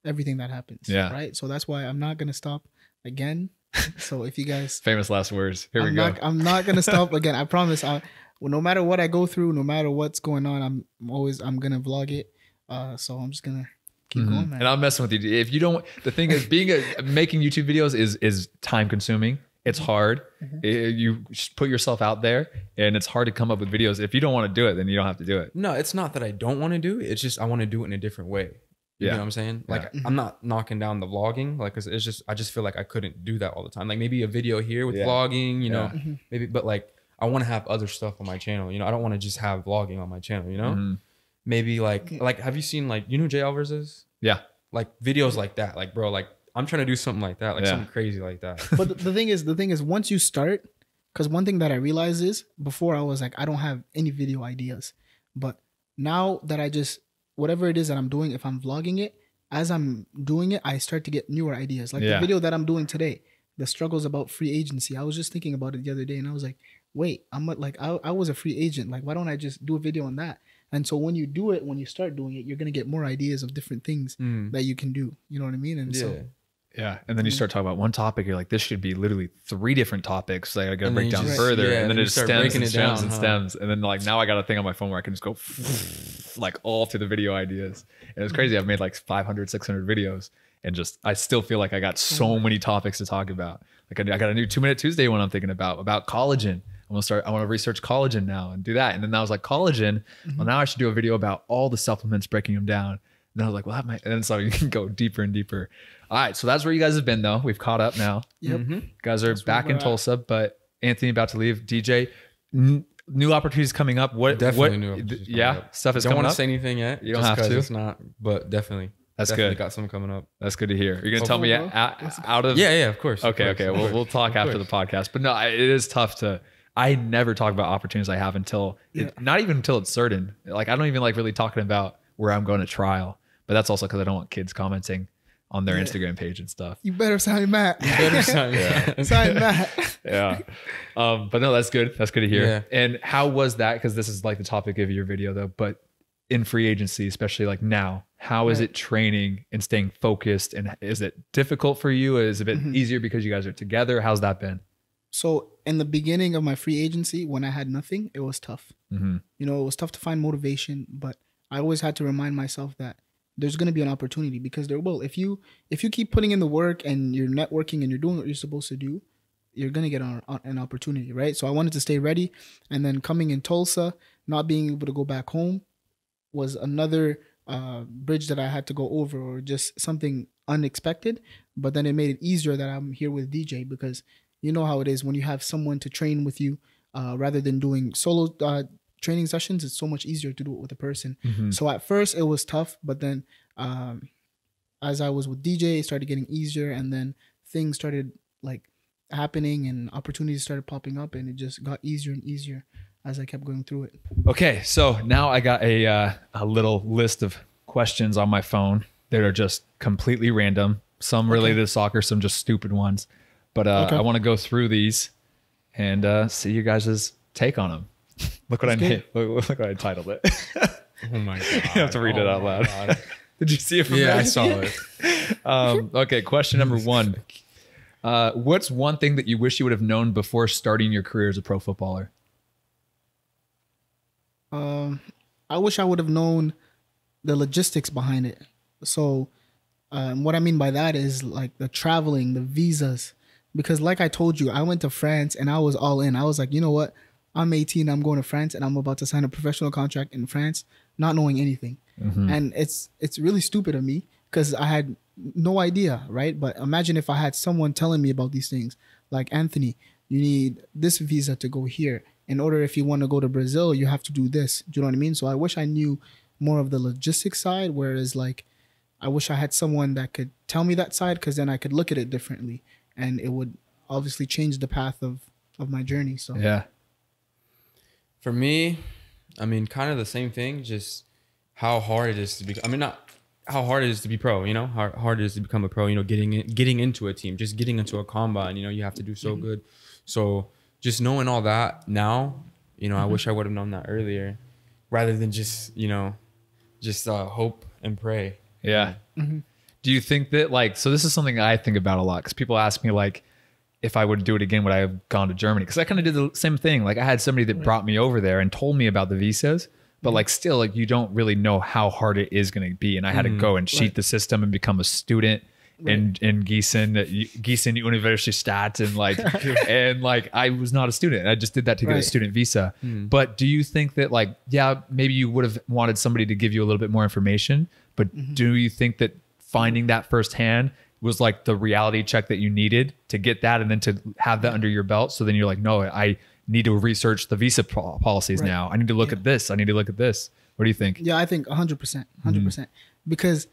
C: everything that happens.
A: Yeah.
C: Right. So that's why I'm not gonna stop again. So if you guys, *laughs*
A: Famous last words. Here
C: I'm
A: we go.
C: not, I'm not gonna stop *laughs* again. I promise. I, well, no matter what I go through, no matter what's going on, I'm, I'm always I'm gonna vlog it. Uh, so I'm just gonna keep
A: Mhm.
C: going, man.
A: And I'm messing with you. If you don't, the thing is, being a making YouTube videos is is time consuming. It's hard.
C: Mhm.
A: It- you just put yourself out there, and it's hard to come up with videos. If you don't want to do it, then you don't have to do it.
B: No, it's not that I don't want to do it. It's just I want to do it in a different way. You
A: Yeah.
B: know what I'm saying? Like
C: Yeah.
B: I'm not knocking down the vlogging, like 'cause it's just I just feel like I couldn't do that all the time. Like maybe a video here with
A: Yeah.
B: vlogging, you know,
A: Yeah.
C: Mhm.
B: maybe, but like I want to have other stuff on my channel. You know, I don't want to just have vlogging on my channel. You know,
A: Mhm.
B: maybe like
C: Yeah.
B: like have you seen like you know Jay Alvarrez is?
A: Yeah.
B: Like videos like that, like bro, like I'm trying to do something like that, like
A: Yeah.
B: something crazy like that. *laughs*
C: but the, the thing is, the thing is, once you start, because one thing that I realized is before I was like, I don't have any video ideas, but now that I just whatever it is that I'm doing, if I'm vlogging it, as I'm doing it, I start to get newer ideas. Like
A: Yeah.
C: the video that I'm doing today, the struggles about free agency. I was just thinking about it the other day, and I was like, wait, I'm a, like, I, I was a free agent. Like, why don't I just do a video on that? And so when you do it, when you start doing it, you're gonna get more ideas of different things
B: Mm.
C: that you can do. You know what I mean? And
B: Yeah.
C: so
A: Yeah, and then you mm-hmm. start talking about one topic. You're like, this should be literally three different topics. Like I got to
B: And
A: break down
B: just-
A: further,
B: yeah,
A: and then
B: then
A: it just stems and stems
B: down,
A: and
B: huh?
A: stems, and then like now I got a thing on my phone where I can just go *laughs* like all through the video ideas. And it's crazy. I've made like 500, 600 videos, and just I still feel like I got so mm-hmm. many topics to talk about. Like I, I got a new Two Minute Tuesday one I'm thinking about about collagen. I'm gonna start. I want to research collagen now and do that. And then I was like, collagen. Well, mm-hmm. now I should do a video about all the supplements, breaking them down. And I was like, well, that might. And so you *laughs* can go deeper and deeper. All right, so that's where you guys have been though. We've caught up now.
C: Yep.
B: Mhm.
A: You guys are
C: That's
A: back in
C: at.
A: Tulsa, but Anthony about to leave. DJ, n- new opportunities coming up. What?
B: Definitely
A: what,
B: new opportunities coming
A: Yeah,
B: up.
A: stuff is
B: don't
A: coming
B: want to say anything yet.
A: You don't
B: just
A: have
B: 'cause
A: to.
B: It's not, but definitely.
A: That's
B: definitely
A: good.
B: Got something coming up.
A: That's good to hear. You're gonna tell me
C: Hopefully,
A: out, out of
B: Yeah, yeah, of course. of
A: Okay,
B: course,
A: okay. We'll we'll talk after the podcast. But no, I- it is tough to. I never talk about opportunities I have until
C: Yeah.
A: not even until it's certain. Like I don't even like really talking about where I'm going to trial. But that's also because I don't want kids commenting on their
C: Yeah.
A: Instagram page and stuff.
C: You better sign Matt.
B: Better sign, *laughs* yeah.
C: sign Matt. *laughs*
A: yeah. Um, but no, that's good. That's good to hear.
B: Yeah.
A: And how was that? Because this is like the topic of your video, though. But in free agency, especially like now, how is
C: Right.
A: it training and staying focused? And is it difficult for you? Is it a bit
C: Mhm.
A: easier because you guys are together? How's that been?
C: So in the beginning of my free agency, when I had nothing, it was tough.
A: Mm-hmm.
C: You know, it was tough to find motivation, but I always had to remind myself that there's going to be an opportunity because there will. If you if you keep putting in the work and you're networking and you're doing what you're supposed to do, you're going to get an, opportunity, right? So I wanted to stay ready, and then coming in Tulsa, not being able to go back home, was another uh, bridge that I had to go over, or just something unexpected. But then it made it easier that I'm here with DJ because you know how it is when you have someone to train with you, uh, rather than doing solo uh, training sessions. It's so much easier to do it with a person.
A: Mm-hmm.
C: So at first it was tough, but then um, as I was with DJ, it started getting easier, and then things started like happening, and opportunities started popping up, and it just got easier and easier as I kept going through it.
A: Okay, so now I got a uh, a little list of questions on my phone that are just completely random. Some related to soccer, some just stupid ones. But uh,
C: Okay.
A: I want to go through these and uh, see you guys' take on them. *laughs* Look what I
C: Let's
A: made. Look, look what I titled it. *laughs*
B: Oh my god. *laughs*
A: you have to read it
B: Oh
A: out loud. Did you see it from
B: Yeah,
A: there?
B: I saw it.
A: Um, okay, question number one. Uh, what's one thing that you wish you would have known before starting your career as a pro footballer?
C: Um, I wish I would have known the logistics behind it. So, um, what I mean by that is like the traveling, the visas, because like I told you, I went to France and I was all in. I was like, you know what? I'm 18. I'm going to France and I'm about to sign a professional contract in France, not knowing anything. Mm-hmm. And it's it's really stupid of me because I had no idea, right? But imagine if I had someone telling me about these things, like Anthony, you need this visa to go here. In order, if you want to go to Brazil, you have to do this. Do you know what I mean? So I wish I knew more of the logistics side. Whereas, like, I wish I had someone that could tell me that side because then I could look at it differently, and it would obviously change the path of of my journey. So
A: Yeah.
B: For me, I mean, kind of the same thing. Just how hard it is to be. I mean, not how hard it is to be pro. You know, how hard it is to become a pro. You know, getting in, getting into a team, just getting into a combine. You know, you have to do so mm-hmm. good. So just knowing all that now, you know, I wish mm-hmm. I would have known that earlier, rather than just you know, just uh, hope and pray.
A: Yeah. Mm-hmm. Do you think that like so? This is something I think about a lot because people ask me like, if I would do it again, would I have gone to Germany? Because I kind of did the same thing. Like I had somebody that brought me over there and told me about the visas, but like still, like you don't really know how hard it is going to be. And I had to mm-hmm. go and cheat
C: Right.
A: the system and become a student. In in Gießen, at U- Gießen Universität, and like, *laughs* and like, I was not a student. I just did that to get a student visa. Hmm. But do you think that like, yeah, maybe you would have wanted somebody to give you a little bit more information, but mm-hmm. do you think that finding that firsthand was like the reality check that you needed to get that and then to have that under your belt? So then you're like, no, I need to research the visa po- policies
C: Right.
A: now. I need to look
C: Yeah.
A: at this. I need to look at this. What do you think?
C: Yeah, I think 100%. 100%.
A: Mm-hmm.
C: Because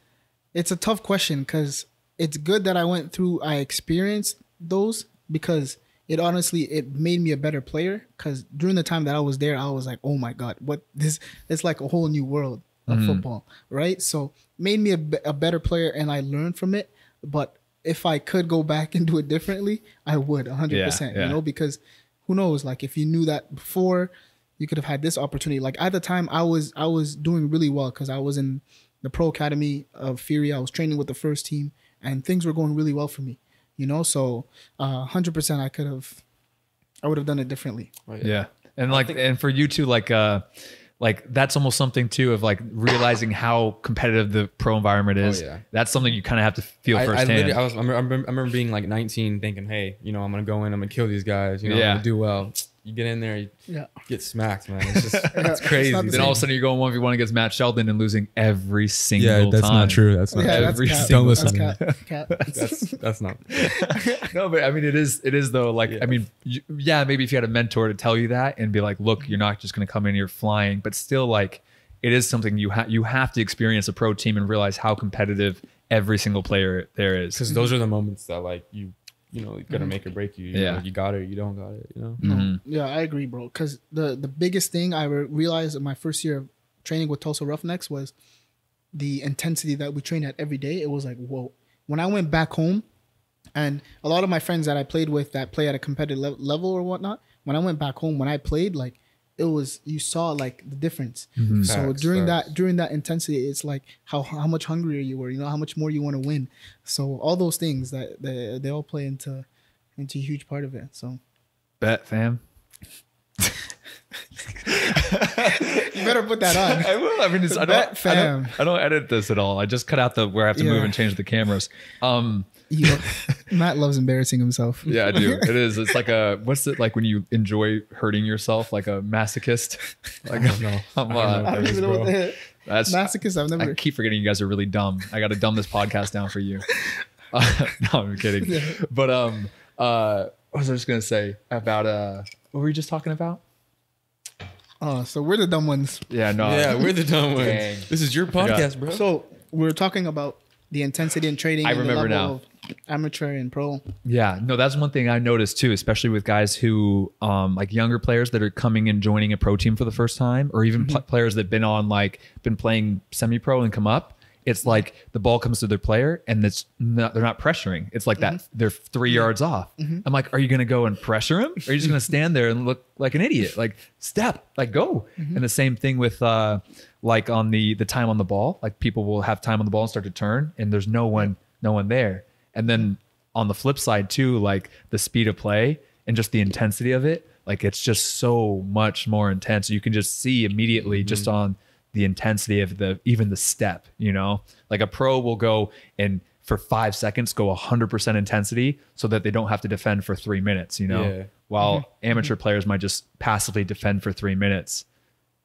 C: it's a tough question because it's good that I went through, I experienced those because it honestly, it made me a better player. Because during the time that I was there, I was like, oh my God, what this, it's like a whole new world of
A: Mm-hmm.
C: football, right? So made me a, a better player and I learned from it. But if I could go back and do it differently, I would 100%,
A: Yeah, yeah.
C: you know, because who knows, like if you knew that before, you could have had this opportunity. Like at the time, I was I was doing really well because I was in the pro academy of Fury. I was training with the first team, and things were going really well for me. You know, so uh, hundred percent, I could have, I would have done it differently.
B: Right.
A: Yeah. And like and for you too, like uh like that's almost something too of like realizing how competitive the pro environment oh, is.
B: yeah.
A: That's something you kind of have to feel
B: I, I,
A: firsthand.
B: literally, I was. I remember, I remember being like 19, thinking, "Hey, you know, I'm gonna go in. I'm gonna kill these guys. You know,
A: Yeah.
B: Do well." You get in there, you
C: Yeah.
B: get smacked, man. It's just *laughs*
C: it's
B: it's crazy.
C: the
A: then
C: same.
A: all of a sudden you're going one v one against Matt Sheldon and losing every single
B: yeah, that's
A: time.
B: not true. That's not
C: yeah,
B: true.
C: that's
A: Every
C: cat.
B: single
C: That's
B: time.
C: cat. *laughs* cat.
B: That's that's not. *laughs*
A: no, but I mean, it is. It is though. Like,
B: Yeah.
A: I mean, you, yeah, maybe if you had a mentor to tell you that and be like, "Look, you're not just going to come in here flying," but still, like, it is something you have. You have to experience a pro team and realize how competitive every single player there is.
B: Because those are the moments that like you, you know, you gotta make or break you. you
A: Yeah.
B: know, you got it. You don't got it. You know.
A: Mhm.
C: Yeah, I agree, bro. Because the the biggest thing I re- realized in my first year of training with Tulsa Roughnecks was the intensity that we train at every day. It was like whoa. When I went back home, and a lot of my friends that I played with that play at a competitive le- level or whatnot, when I went back home, when I played, like it was you saw like the difference. So
B: Facts,
C: during
B: facts.
C: that during that intensity, it's like how how much hungrier you were. You know how much more you want to win. So all those things that they, they all play into into a huge part of it. So
A: Bet, fam. *laughs*
C: you better put that on.
A: I will. I mean, it's, I,
C: Bet,
A: don't, I, don't,
C: fam.
A: I don't edit this at all. I just cut out the where I have to move and change the cameras. Um,
C: You, *laughs* Matt loves embarrassing himself.
A: yeah, I do. It is. It's like a *laughs* what's it like when you enjoy hurting yourself, like a masochist. *laughs* Like
B: I don't know.
A: I'm,
B: I don't know
A: uh,
C: I don't even know what the
A: that's
C: masochist. I've never.
A: I keep forgetting you guys are really dumb. I got to dumb this podcast down for you. Uh, no, I'm kidding. But um, uh, what was I just gonna say about uh, what were we just talking about?
C: Oh, so we're the dumb ones.
A: Yeah, no.
B: yeah, we're the dumb ones.
A: Dang.
B: This is your podcast, bro.
C: So we're talking about the intensity in trading.
A: I
C: and the
A: remember
C: level
A: now.
C: Of amateur and pro.
A: Yeah, no, that's one thing I noticed too, especially with guys who, um, like younger players that are coming and joining a pro team for the first time, or even pl- players that've been on like been playing semi-pro and come up. It's like the ball comes to their player and it's not, they're not pressuring. It's like that they're three yards off. I'm like, are you gonna go and pressure him? Or are you just gonna *laughs* stand there and look like an idiot? Like step, like go. And the same thing with uh, like on the the time on the ball. Like people will have time on the ball and start to turn, and there's no one, no one there. And then on the flip side too, like the speed of play and just the intensity of it, like it's just so much more intense. You can just see immediately just mm-hmm. on the intensity of the even the step, you know? Like a pro will go and for 5 seconds go 100% intensity so that they don't have to defend for 3 minutes, you know?
B: Yeah.
A: While mm-hmm. amateur players might just passively defend for 3 minutes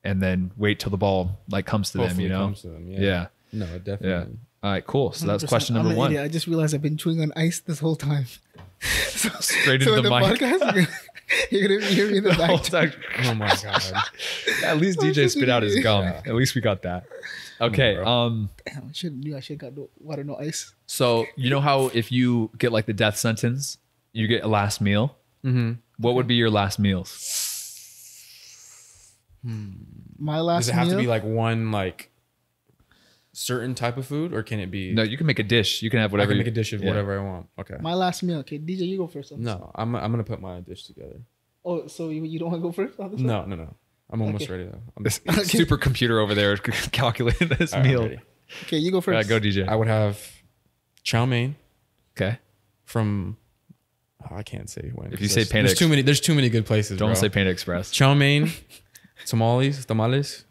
A: and then wait till the ball like comes to
B: Hopefully
A: them, you know?
B: comes to them, yeah.
A: yeah.
B: No, definitely. Yeah.
A: All right, cool. So that's
C: 100%.
A: question number 1.
C: idiot. I just realized I've been chewing on ice this whole time. *laughs* so,
A: Straight
C: so
A: into
C: in
A: the mic.
C: podcast, you're gonna, hear me in the
A: The whole
C: back.
A: time.
B: Oh my god.
A: At least DJ spit out his gum.
B: Yeah.
A: At least we got that. Okay.
B: bro.
A: Um.
C: Damn, I should knew I should got no water, no ice.
A: So you know how if you get like the death sentence, you get a last meal.
B: mm-hmm.
A: What would be your last meals? Hmm.
C: My last
B: Does it have
C: meal.
B: to be like one like certain type of food, or can it be?
A: No, you can make a dish. You can have
B: whatever.
A: whatever.
B: I can make a dish of
A: yeah.
B: whatever I want. Okay.
C: my last meal. Okay, DJ, you go first.
B: No, I'm I'm gonna put my dish together.
C: Oh, so you, you don't want to go first? on this one?
B: No, no, no. I'm almost
C: Okay.
B: ready though. I'm,
A: This *laughs* super computer over there *laughs* calculating this
B: All right, I'm
A: meal.
C: Okay, you go first.
A: right, go DJ.
B: I would have chow mein
A: Okay.
B: from. oh, I can't say when.
A: If you
B: 'cause
A: say
B: there's,
A: Panda
B: there's too many. There's too many good places.
A: Don't
B: bro.
A: say Panda Express.
B: chow mein, *laughs* tamales, tamales,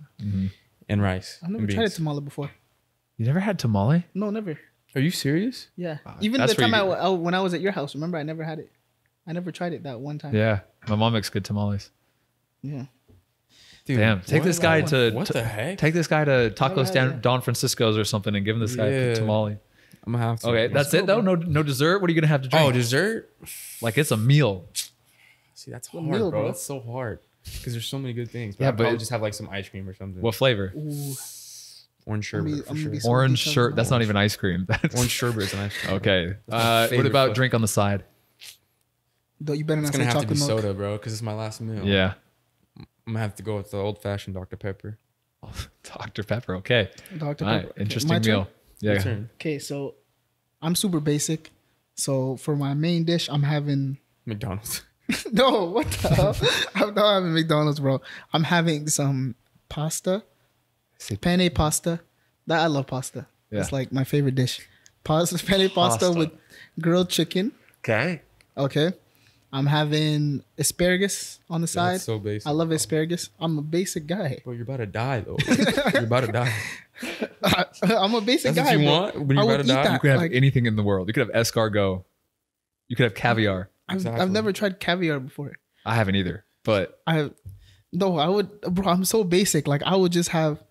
B: and rice.
C: I've never
B: and
C: tried a
B: beans.
C: tamale before.
A: You never had tamale?
C: No, never.
B: Are you serious?
C: Yeah.
A: Ah,
C: Even
A: that's
C: the time
A: where
C: I,
A: you-
C: I- when I was at your house, remember I never had it. I never tried it that one time.
A: Yeah. My mom makes good tamales.
C: Yeah.
B: Dude,
A: Damn. Take
B: what?
A: this guy to
B: What
A: to-
B: the heck?
A: Take this guy to Tacos
C: had
A: Don,
C: that.
A: Don Francisco's or something and give him this guy a
B: Yeah.
A: tamale.
B: I'm gonna have to.
A: Okay, that's it though. No, no dessert. What are you gonna have to drink?
B: Oh, dessert.
A: like it's a meal.
B: See, that's
C: What
B: hard,
C: meal,
B: bro.
C: bro?
B: That's so hard because there's so many good things. But
A: Yeah,
B: yeah,
A: but
B: but I'll just have like some ice cream or something.
A: What flavor?
C: Ooh.
B: Orange sherbet
C: gonna-
B: for sure.
A: Orange
C: sherbet.
A: shirt. That's
C: that.
A: not even ice cream. *laughs* That's
B: Orange sherbet is an ice cream.
A: Okay. Uh, what about
B: flavor.
A: drink on the side?
C: Though you better
B: It's
C: not
B: gonna
C: say
B: have to be
C: chocolate milk.
B: soda, bro, because it's my last meal.
A: Yeah.
B: I'm gonna have to go with the old fashioned Dr Pepper. *laughs*
A: Dr. Pepper. Okay.
C: Dr.
A: All right.
C: Pepper. Okay,
A: Interesting
C: my
A: meal.
B: Your
A: Yeah.
C: Okay, so I'm super basic. So for my main dish, I'm having
B: McDonald's. *laughs*
C: no, what the hell? *laughs* I'm not having McDonald's, bro. I'm having some pasta, penne pasta. That I love pasta. It's like my favorite dish. pasta, *laughs* penne pasta,
A: Pasta.
C: with grilled chicken.
A: Okay.
C: Okay. I'm having asparagus on the side.
B: So basic.
C: I love asparagus. I'm a basic guy.
B: Bro, you're about to die though. you're about to die.
C: I'm a basic
B: That's
C: guy.
B: what you
C: bro.
B: want when you're
C: would
B: about to die.
A: You could have
C: Like-
A: anything in the world. You could have escargot. You could have caviar.
C: I've,
B: Exactly.
C: I've never tried caviar before.
A: I haven't either. But
C: I no, I would bro, I'm so basic. Like I would just have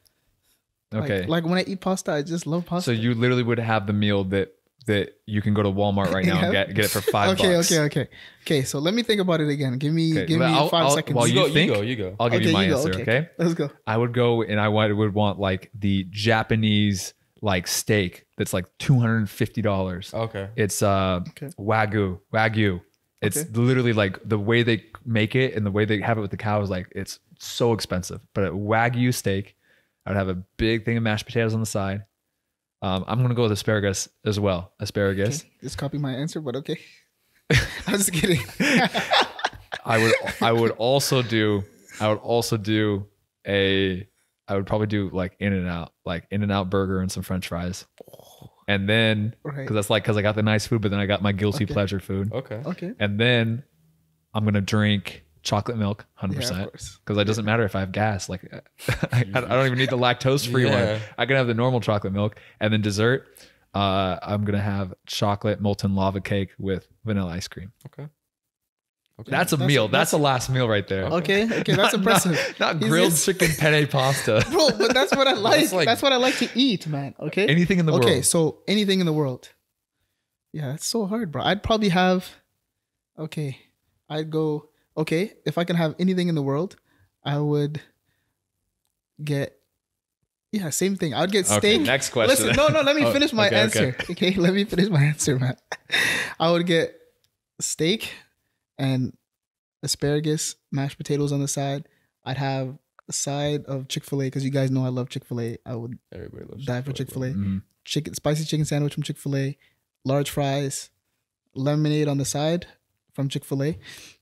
A: okay.
C: like when I eat pasta, I just love pasta.
A: so you literally would have the meal that that you can go to Walmart right now and *laughs* get get it for five
C: okay,
A: bucks.
C: okay, okay. Okay, so let me think about it again. Give me
A: Okay,
C: give me
A: I'll-
C: 5
A: I'll-
C: seconds.
A: while
B: you,
A: you
B: go,
A: think-
B: you go, you go.
A: I'll give you
C: Okay,
A: my
C: you go,
A: answer.
C: okay.
A: Okay.
C: Let's go.
A: I would go and I would, would want like the Japanese like steak that's like two hundred and fifty dollars.
B: Okay.
A: It's uh
C: Okay.
A: wagyu wagyu. It's
C: Okay.
A: literally like the way they make it and the way they have it with the cow is like it's so expensive. But a wagyu steak, I would have a big thing of mashed potatoes on the side. Um, I'm gonna go with asparagus as well. Asparagus.
C: Okay, Just copy my answer, but okay. *laughs* I'm just kidding.
A: I would I would also do I would also do a I would probably do like in and out like in and out burger and some french fries. And then
C: Right.
A: because that's like because I got the nice food, but then I got my guilty
C: Okay.
A: pleasure food.
B: Okay.
C: Okay.
A: And then I'm gonna drink chocolate milk, hundred
C: Yeah, of
A: percent,
C: course.
A: because it doesn't matter if I have gas. Like *laughs* I, I don't even need the lactose free
B: Yeah.
A: one. I can have the normal chocolate milk. And then dessert, uh, I'm gonna have chocolate molten lava cake with vanilla ice cream.
B: Okay. Okay.
A: That's a
C: That's-
A: meal. That's,
C: that's-
A: a last meal right there.
C: Okay. Okay, that's
A: Not-
C: impressive.
A: Not, not grilled
C: he's-
A: chicken penne pasta. *laughs*
C: Bro, but that's what I like. That's,
B: like-
C: what I like to eat, man. Okay.
A: Anything in the
C: okay,
A: world.
C: Okay, so anything in the world. Yeah, it's so hard, bro. I'd probably have okay. I'd go okay, if I can have anything in the world, I would get yeah, same thing. I'd get steak.
A: Okay,
C: steak.
A: next question.
C: Listen, no, no, let me *laughs*
A: Oh,
C: finish my
A: okay,
C: answer.
A: okay.
C: Okay. let me finish my *laughs* answer, man. I would get steak and asparagus, mashed potatoes on the side. I'd have a side of Chick fil A because you guys know I love Chick fil A. I would
B: Everybody loves
C: die for Chick fil A. Chicken, spicy chicken sandwich from Chick fil A, large fries, lemonade on the side from Chick fil A.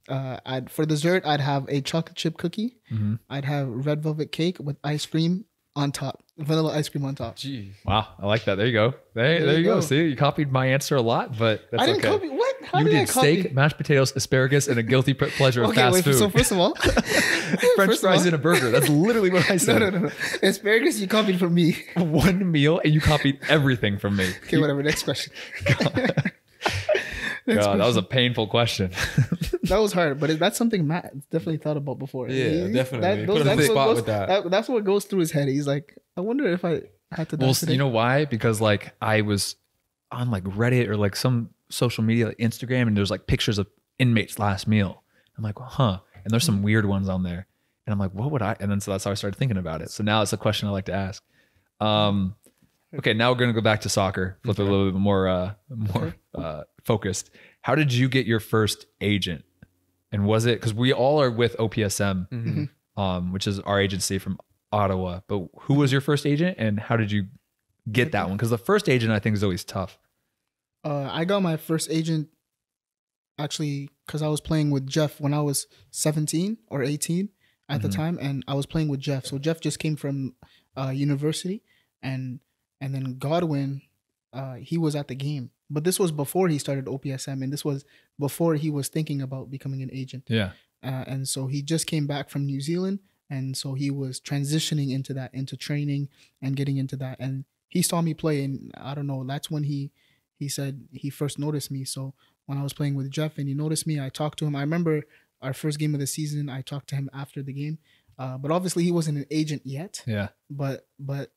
C: Uh, I'd, for dessert, I'd have a chocolate chip cookie.
A: Mhm.
C: I'd have red velvet cake with ice cream on top, vanilla ice cream on top.
B: Jeez.
A: Wow, I like that. There you go. There, there, you go. See, you copied my answer a lot, but that's
C: I didn't
A: okay.
C: copy what? How
A: you
C: did,
A: did,
C: I copy?
A: steak, mashed potatoes, asparagus, and a guilty pleasure of
C: Okay,
A: fast
C: wait.
A: food.
C: So first of all, *laughs* *laughs*
A: French
C: first
A: fries
C: all-
A: in a burger. That's literally what I *laughs* said.
C: no, no, no. Asparagus, you copied from me.
A: One meal, and you copied everything from me.
C: Okay, whatever. Next question. *laughs* Next
A: God, that was a painful question. *laughs*
C: that was hard, but that's something Matt definitely thought about before.
B: Yeah, definitely. Put him
C: that's what goes-
B: that.
C: That's what goes through his head. He's like, I wonder if I had to.
A: well,
C: today.
A: you know why? Because like I was on like Reddit or like some social media, like Instagram, and there's like pictures of inmates' last meal. I'm like, well, huh? And there's some weird ones on there, and I'm like, what would I? And then so that's how I started thinking about it. So now it's a question I like to ask. Um, okay, now we're gonna go back to soccer. Flip it a little bit more, uh, more uh, focused. How did you get your first agent? And was it because we all are with OPSM,
B: Mm-hmm.
A: um, which is our agency from Ottawa. But who was your first agent, and how did you get that one? Because the first agent, I think, is always tough.
C: uh, I got my first agent actually because I was playing with Jeff when I was 17 or 18 at the
A: Mhm.
C: time, and I was playing with Jeff. So Jeff just came from uh, university, and and then Godwin, uh, he was at the game. But this was before he started OPSM, and this was before he was thinking about becoming an agent.
A: Yeah.
C: uh, and so he just came back from New Zealand, and so he was transitioning into that, into training and getting into that. And he saw me play, and I don't know. That's when he he said he first noticed me. So when I was playing with Jeff, and he noticed me, I talked to him. I remember our first game of the season. I talked to him after the game, uh, but obviously he wasn't an agent yet.
A: Yeah.
C: But but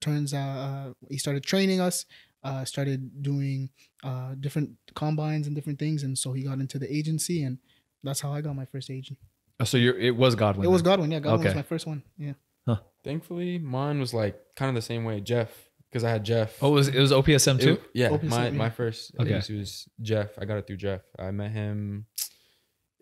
C: turns out uh, he started training us. Uh, started doing uh, different combines and different things, and so he got into the agency, and that's how I got my first agent.
A: Oh, so you're, it was Godwin.
C: It was
A: then.
C: Godwin. Yeah, Godwin was my first one. Yeah. Huh.
B: Thankfully, mine was like kind of the same way. Jeff, because I had Jeff.
A: Oh, it was, it was OPSM too?
B: It- yeah,
C: OPSM,
B: my
C: yeah.
B: my first
A: Okay.
B: agency was Jeff. I got it through Jeff. I met him.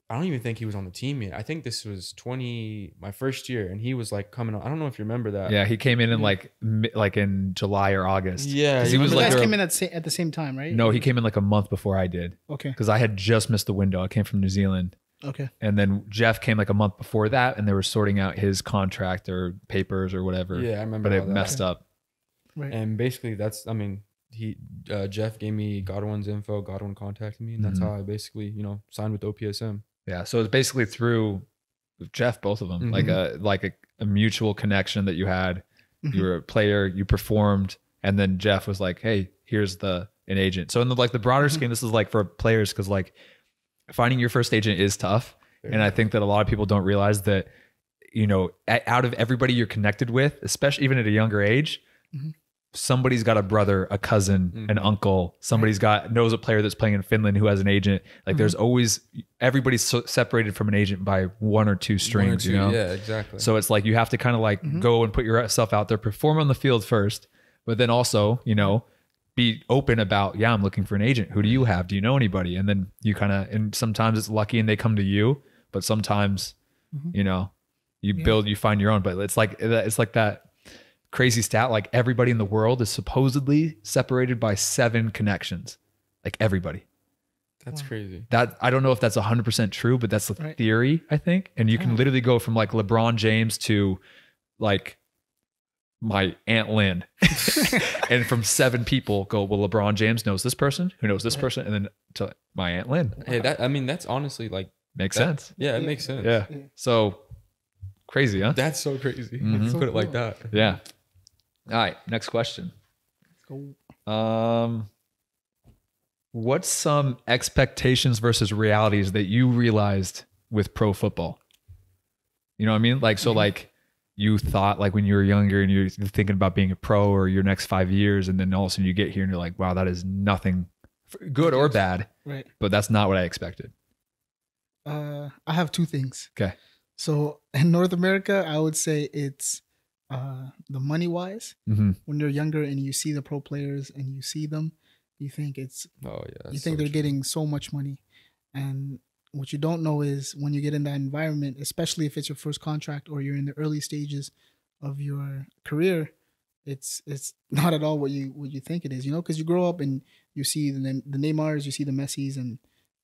B: I don't even think he was on the team yet. I think this was twenty my first year, and he was like coming on. I don't know if you remember that.
A: yeah, he came in in like like in July or August.
B: Yeah,
A: 'Cause
B: you
A: he was
C: You
A: like
C: guys came in at, sa- at the same time, right?
A: No, he came in like a month before I did
C: Okay.
A: because I had just missed the window. I came from New Zealand.
C: Okay.
A: And then Jeff came like a month before that, and they were sorting out his contract or papers or whatever.
B: Yeah, I remember.
A: But it
B: that.
A: messed up.
C: Right.
B: And basically, that's I mean, he uh, Jeff gave me Godwin's info. Godwin contacted me, and that's
A: Mhm.
B: how I basically you know signed with OPSM.
A: Yeah. So it's basically through Jeff, both of them, like mm-hmm. a like a, a mutual connection that you had. You mm-hmm. were a player, you performed, and then Jeff was like, "Hey, here's the an agent." So in the like the broader mm-hmm. scheme, this is like for players because like finding your first agent is tough, and I think that a lot of people don't realize that you know out of everybody you're connected with, especially even at a younger age.
C: Mhm.
A: Somebody's got a brother, a cousin, an
B: Mhm.
A: uncle. Somebody's got knows a player that's playing in Finland who has an agent. Like, there's always everybody's so separated from an agent by one or two strings.
B: Or two-
A: you know,
B: Yeah, exactly.
A: so it's like you have to kind of like
C: Mhm.
A: go and put yourself out there, perform on the field first, but then also, you know, be open about, yeah, I'm looking for an agent. Who do you have? Do you know anybody? And then you kind of, and sometimes it's lucky and they come to you, but sometimes,
C: Mhm.
A: you know, you
C: Yeah.
A: build, you find your own. But it's like, it's like that crazy stat. Like everybody in the world is supposedly separated by seven connections. Like everybody
B: that's
C: Wow.
B: crazy.
A: that I don't know if that's 100% true, but that's the
C: Right.
A: theory, I think. And you can literally go from like LeBron James to like my Aunt Lynn. *laughs* and from seven people go, well, LeBron James knows this person, who knows this
C: Right.
A: person, and then to my Aunt Lynn.
B: Hey, that I mean that's honestly like
A: Makes
B: that-
A: sense.
B: Yeah, it
C: Yeah.
B: makes sense.
A: Yeah.
C: Yeah.
A: So crazy, huh?
B: That's so crazy.
A: Mhm.
C: So
B: Put it like that.
A: Yeah. All right. Next question.
C: Go.
A: Um, what's some expectations versus realities that you realized with pro football? You know what I mean? Like, so
C: Mhm.
A: like you thought like when you were younger and you're thinking about being a pro or your next five years, and then all of a sudden you get here and you're like, wow, that is nothing good or bad,
C: Right.
A: but that's not what I expected.
C: Uh, I have two things.
A: Okay.
C: So in North America, I would say it's uh, the money wise.
A: Mm-hmm.
C: When you're younger and you see the pro players and you see them, you think it's
B: Oh yeah.
C: you think
B: so
C: they're
B: true.
C: getting so much money, and what you don't know is when you get in that environment, especially if it's your first contract or you're in the early stages of your career, it's it's *laughs* not at all what you what you think it is. You know, because you grow up and you see the the Neymars, you see the Messis, and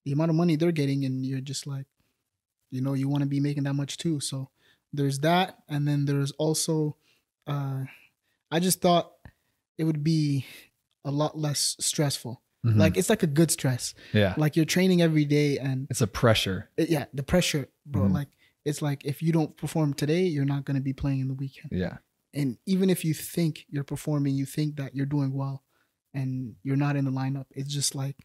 C: the amount of money they're getting, and you're just like, you know, you want to be making that much too. So there's that, and then there's also, uh, I just thought it would be a lot less stressful.
A: Mm-hmm.
C: Like it's like a good stress.
A: yeah,
C: Like you're training every day, and
A: it's a pressure.
C: it- yeah, the pressure, bro.
A: Mhm.
C: Like it's like if you don't perform today, you're not gonna be playing in the weekend.
A: Yeah,
C: And even if you think you're performing, you think that you're doing well, and you're not in the lineup. It's just like,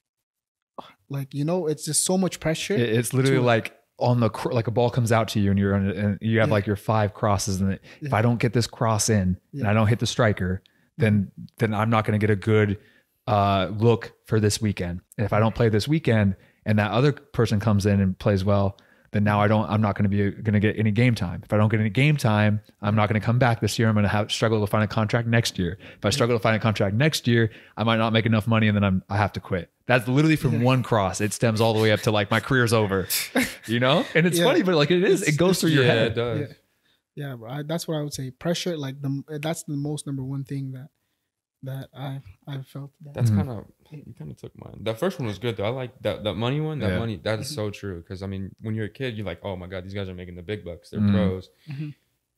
C: like you know, it's just so much pressure.
A: It's literally
C: to-
A: like on the like a ball comes out to you and you're on it and you have
C: Yeah.
A: like your five crosses and if I don't get this cross in and I don't hit the striker, then then I'm not going to get a good uh, look for this weekend. And if I don't play this weekend and that other person comes in and plays well, then now I don't I'm not going to be going to get any game time. If I don't get any game time, I'm not going to come back this year. I'm going to have struggle to find a contract next year. If I struggle to find a contract next year, I might not make enough money and then I'm I have to quit. That's literally from
C: Yeah.
A: one cross. It stems all the way up to like my career's over. *laughs* You know? And it's
C: Yeah.
A: funny, but like it is, it goes through your
B: yeah,
A: head.
B: it does.
C: Yeah. yeah, bro, I, that's what I would say. Pressure, like the that's the most number one thing that that I I felt. That.
B: That's
A: Mhm.
B: kind of you kind of took mine. That first one was good though. I like that that money one. That
A: Yeah.
B: money that is so true because I mean when you're a kid you're like oh my god these guys are making the big bucks they're
A: Mhm.
B: pros,
C: Mhm.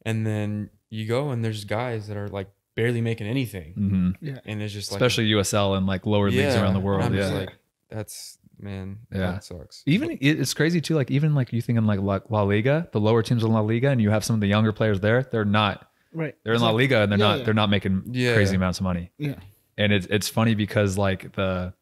B: and then you go and there's guys that are like barely making anything
A: hmm
B: and it's just like
A: Especially USL and like lower leagues around the world.
B: I'm
A: Yeah.
B: just like that's man
A: Yeah.
B: that sucks.
A: even it's crazy too. Like even like you think in like La, La Liga, the lower teams in La Liga, and you have some of the younger players there. They're not.
C: right.
A: They're in La
C: Exactly.
A: Liga and they're
C: Yeah,
A: not.
C: yeah.
A: They're not making
B: Yeah.
A: crazy amounts of money.
C: Yeah.
A: And it's it's funny because like the,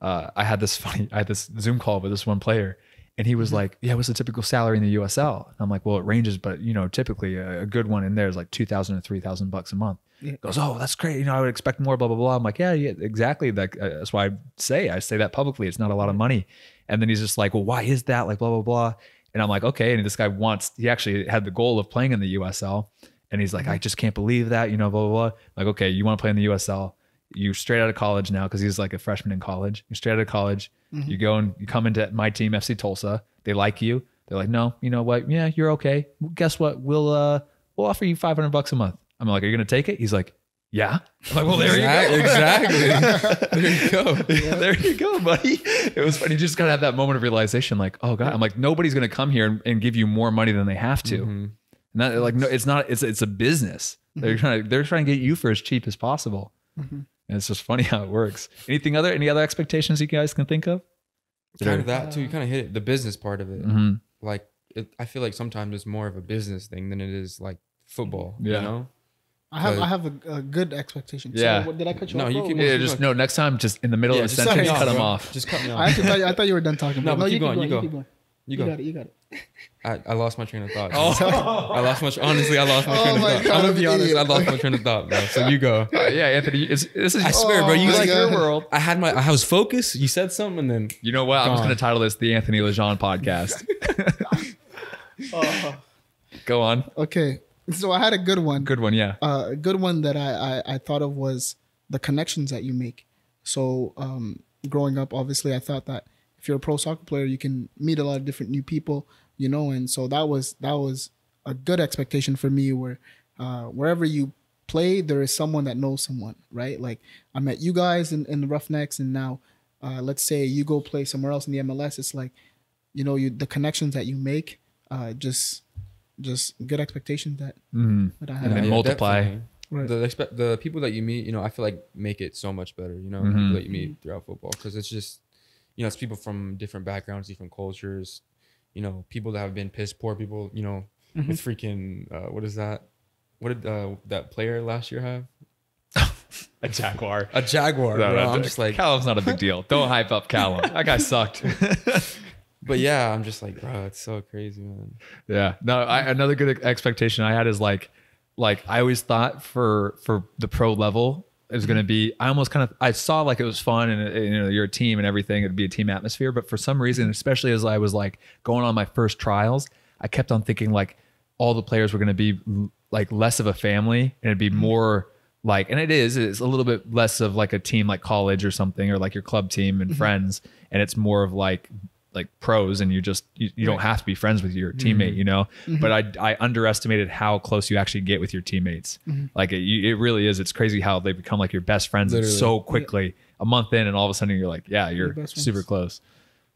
A: uh, I had this *laughs* funny. I had this Zoom call with this one player, and he
C: Mm-hmm.
A: was like, "Yeah, what's the typical salary in the USL?" And I'm like, "Well, it ranges, but you know, typically a, a good one in there is like two thousand to three thousand bucks a month."
C: Yeah.
A: He goes, "Oh, that's great. You know, I would expect more." Blah blah blah. I'm like, "Yeah, yeah, exactly. Like uh, that's why I say I say that publicly. It's not a lot of money." And then he's just like, "Well, why is that?" Like blah blah blah. And I'm like, "Okay." And this guy wants. He actually had the goal of playing in the USL, and he's like,
C: Mm-hmm.
A: "I just can't believe that." You know, blah blah blah. Like, okay, you want to play in the USL? You straight out of college now because he's like a freshman in college. You straight out of college.
C: Mhm.
A: You go and you come into my team, FC Tulsa. They like you. They're like, no, you know what? Yeah, you're okay. Guess what? We'll uh we'll offer you 500 bucks a month. I'm like, are you gonna take it? He's like, yeah. I'm like, well, there
B: Exact-
A: you go.
B: exactly. *laughs* There you go.
A: Yeah, there you go, buddy. It was funny. You just gotta have that moment of realization, like, oh god. I'm like, nobody's gonna come here and, and give you more money than they have to.
B: Mhm.
A: And that, like, no, it's not. It's it's a business. They're trying to they're trying to get you for as cheap as possible.
C: Mhm.
A: And it's just funny how it works. Anything other? Any other expectations you guys can think of?
B: kind of that too. You kind of hit it, the business part of it.
A: Mm-hmm.
B: Like it, I feel like sometimes it's more of a business thing than it is like football.
A: Yeah.
B: You know.
C: I have I have a, a good expectation.
A: Yeah.
C: So, what, did I cut you
B: No,
C: off?
B: you
C: bro?
B: keep-
A: Yeah, just
B: going.
A: no. Next time, just in the middle
B: Yeah,
A: of the sentence,
B: cut me
A: cut
B: off,
A: them off.
B: Just cut me
C: I
B: off.
C: actually thought, I thought you were done talking.
B: No,
C: bro.
B: but keep
C: you
B: going,
C: keep
B: you
C: keep
B: go.
C: going.
B: You
C: You
B: go.
C: got it. You got it.
B: I, I lost my train of thought. *laughs*
A: Oh. *laughs*
B: I lost my. Honestly, I lost my
C: Oh
B: train of
C: my
B: thought.
C: God,
B: I'm gonna be
C: an
B: honest. I lost my train of thought, bro. So you go. *laughs*
A: Uh, yeah, Anthony, it's, this is.
B: I swear, bro. You
C: Oh
B: like
C: God.
A: your world.
B: I had my. I was focused. You said something, and then
A: You know what? I'm just going to title this the Anthony Legendre podcast.
C: Oh,
A: Go on.
C: okay. *laughs* So I had a good one.
A: Good one. Yeah.
C: uh, a good one that I, I, I thought of was the connections that you make. So um, growing up, obviously, I thought that if you're a pro soccer player, you can meet a lot of different new people, you know, and so that was that was a good expectation for me. Where uh, wherever you play, there is someone that knows someone, right? Like I met you guys in, in the Roughnecks, and now uh, let's say you go play somewhere else in the MLS. It's like you know you the connections that you make, uh, just just good expectations that
A: Mhm.
C: that I
A: And
C: have.
A: then multiply.
C: Right.
B: The expect the people that you meet, you know, I feel like make it so much better. You know,
A: Mhm.
B: people that you meet throughout football because it's just, you know, it's people from different backgrounds, different cultures. You know, people that have been piss poor, people, you know,
C: Mm-hmm.
B: with freaking uh, what is that? What did uh, that player last year have? *laughs*
A: A Jaguar.
B: A jaguar.
A: No,
B: bro.
A: no,
B: I'm just like,
A: Callum's not a big deal. Don't hype up Callum. That guy sucked. *laughs*
B: but yeah, I'm just like, bro, it's so crazy, man.
A: Yeah. No, I, another good expectation I had is like, like I always thought for for the pro level it was going to be. I almost kind of I saw like it was fun and you know you're a team and everything. It'd be a team atmosphere. But for some reason, especially as I was like going on my first trials, I kept on thinking like all the players were going to be like less of a family and it'd be mm-hmm. more like and it is it's a little bit less of like a team like college or something or like your club team and mm-hmm. friends and it's more of like like pros and you just you, you don't have to be friends with your teammate you know? But I, I underestimated how close you actually get with your teammates. Like it, it really is. It's crazy how they become like your best friends so quickly. A month in and all of a sudden you're like yeah you're super close.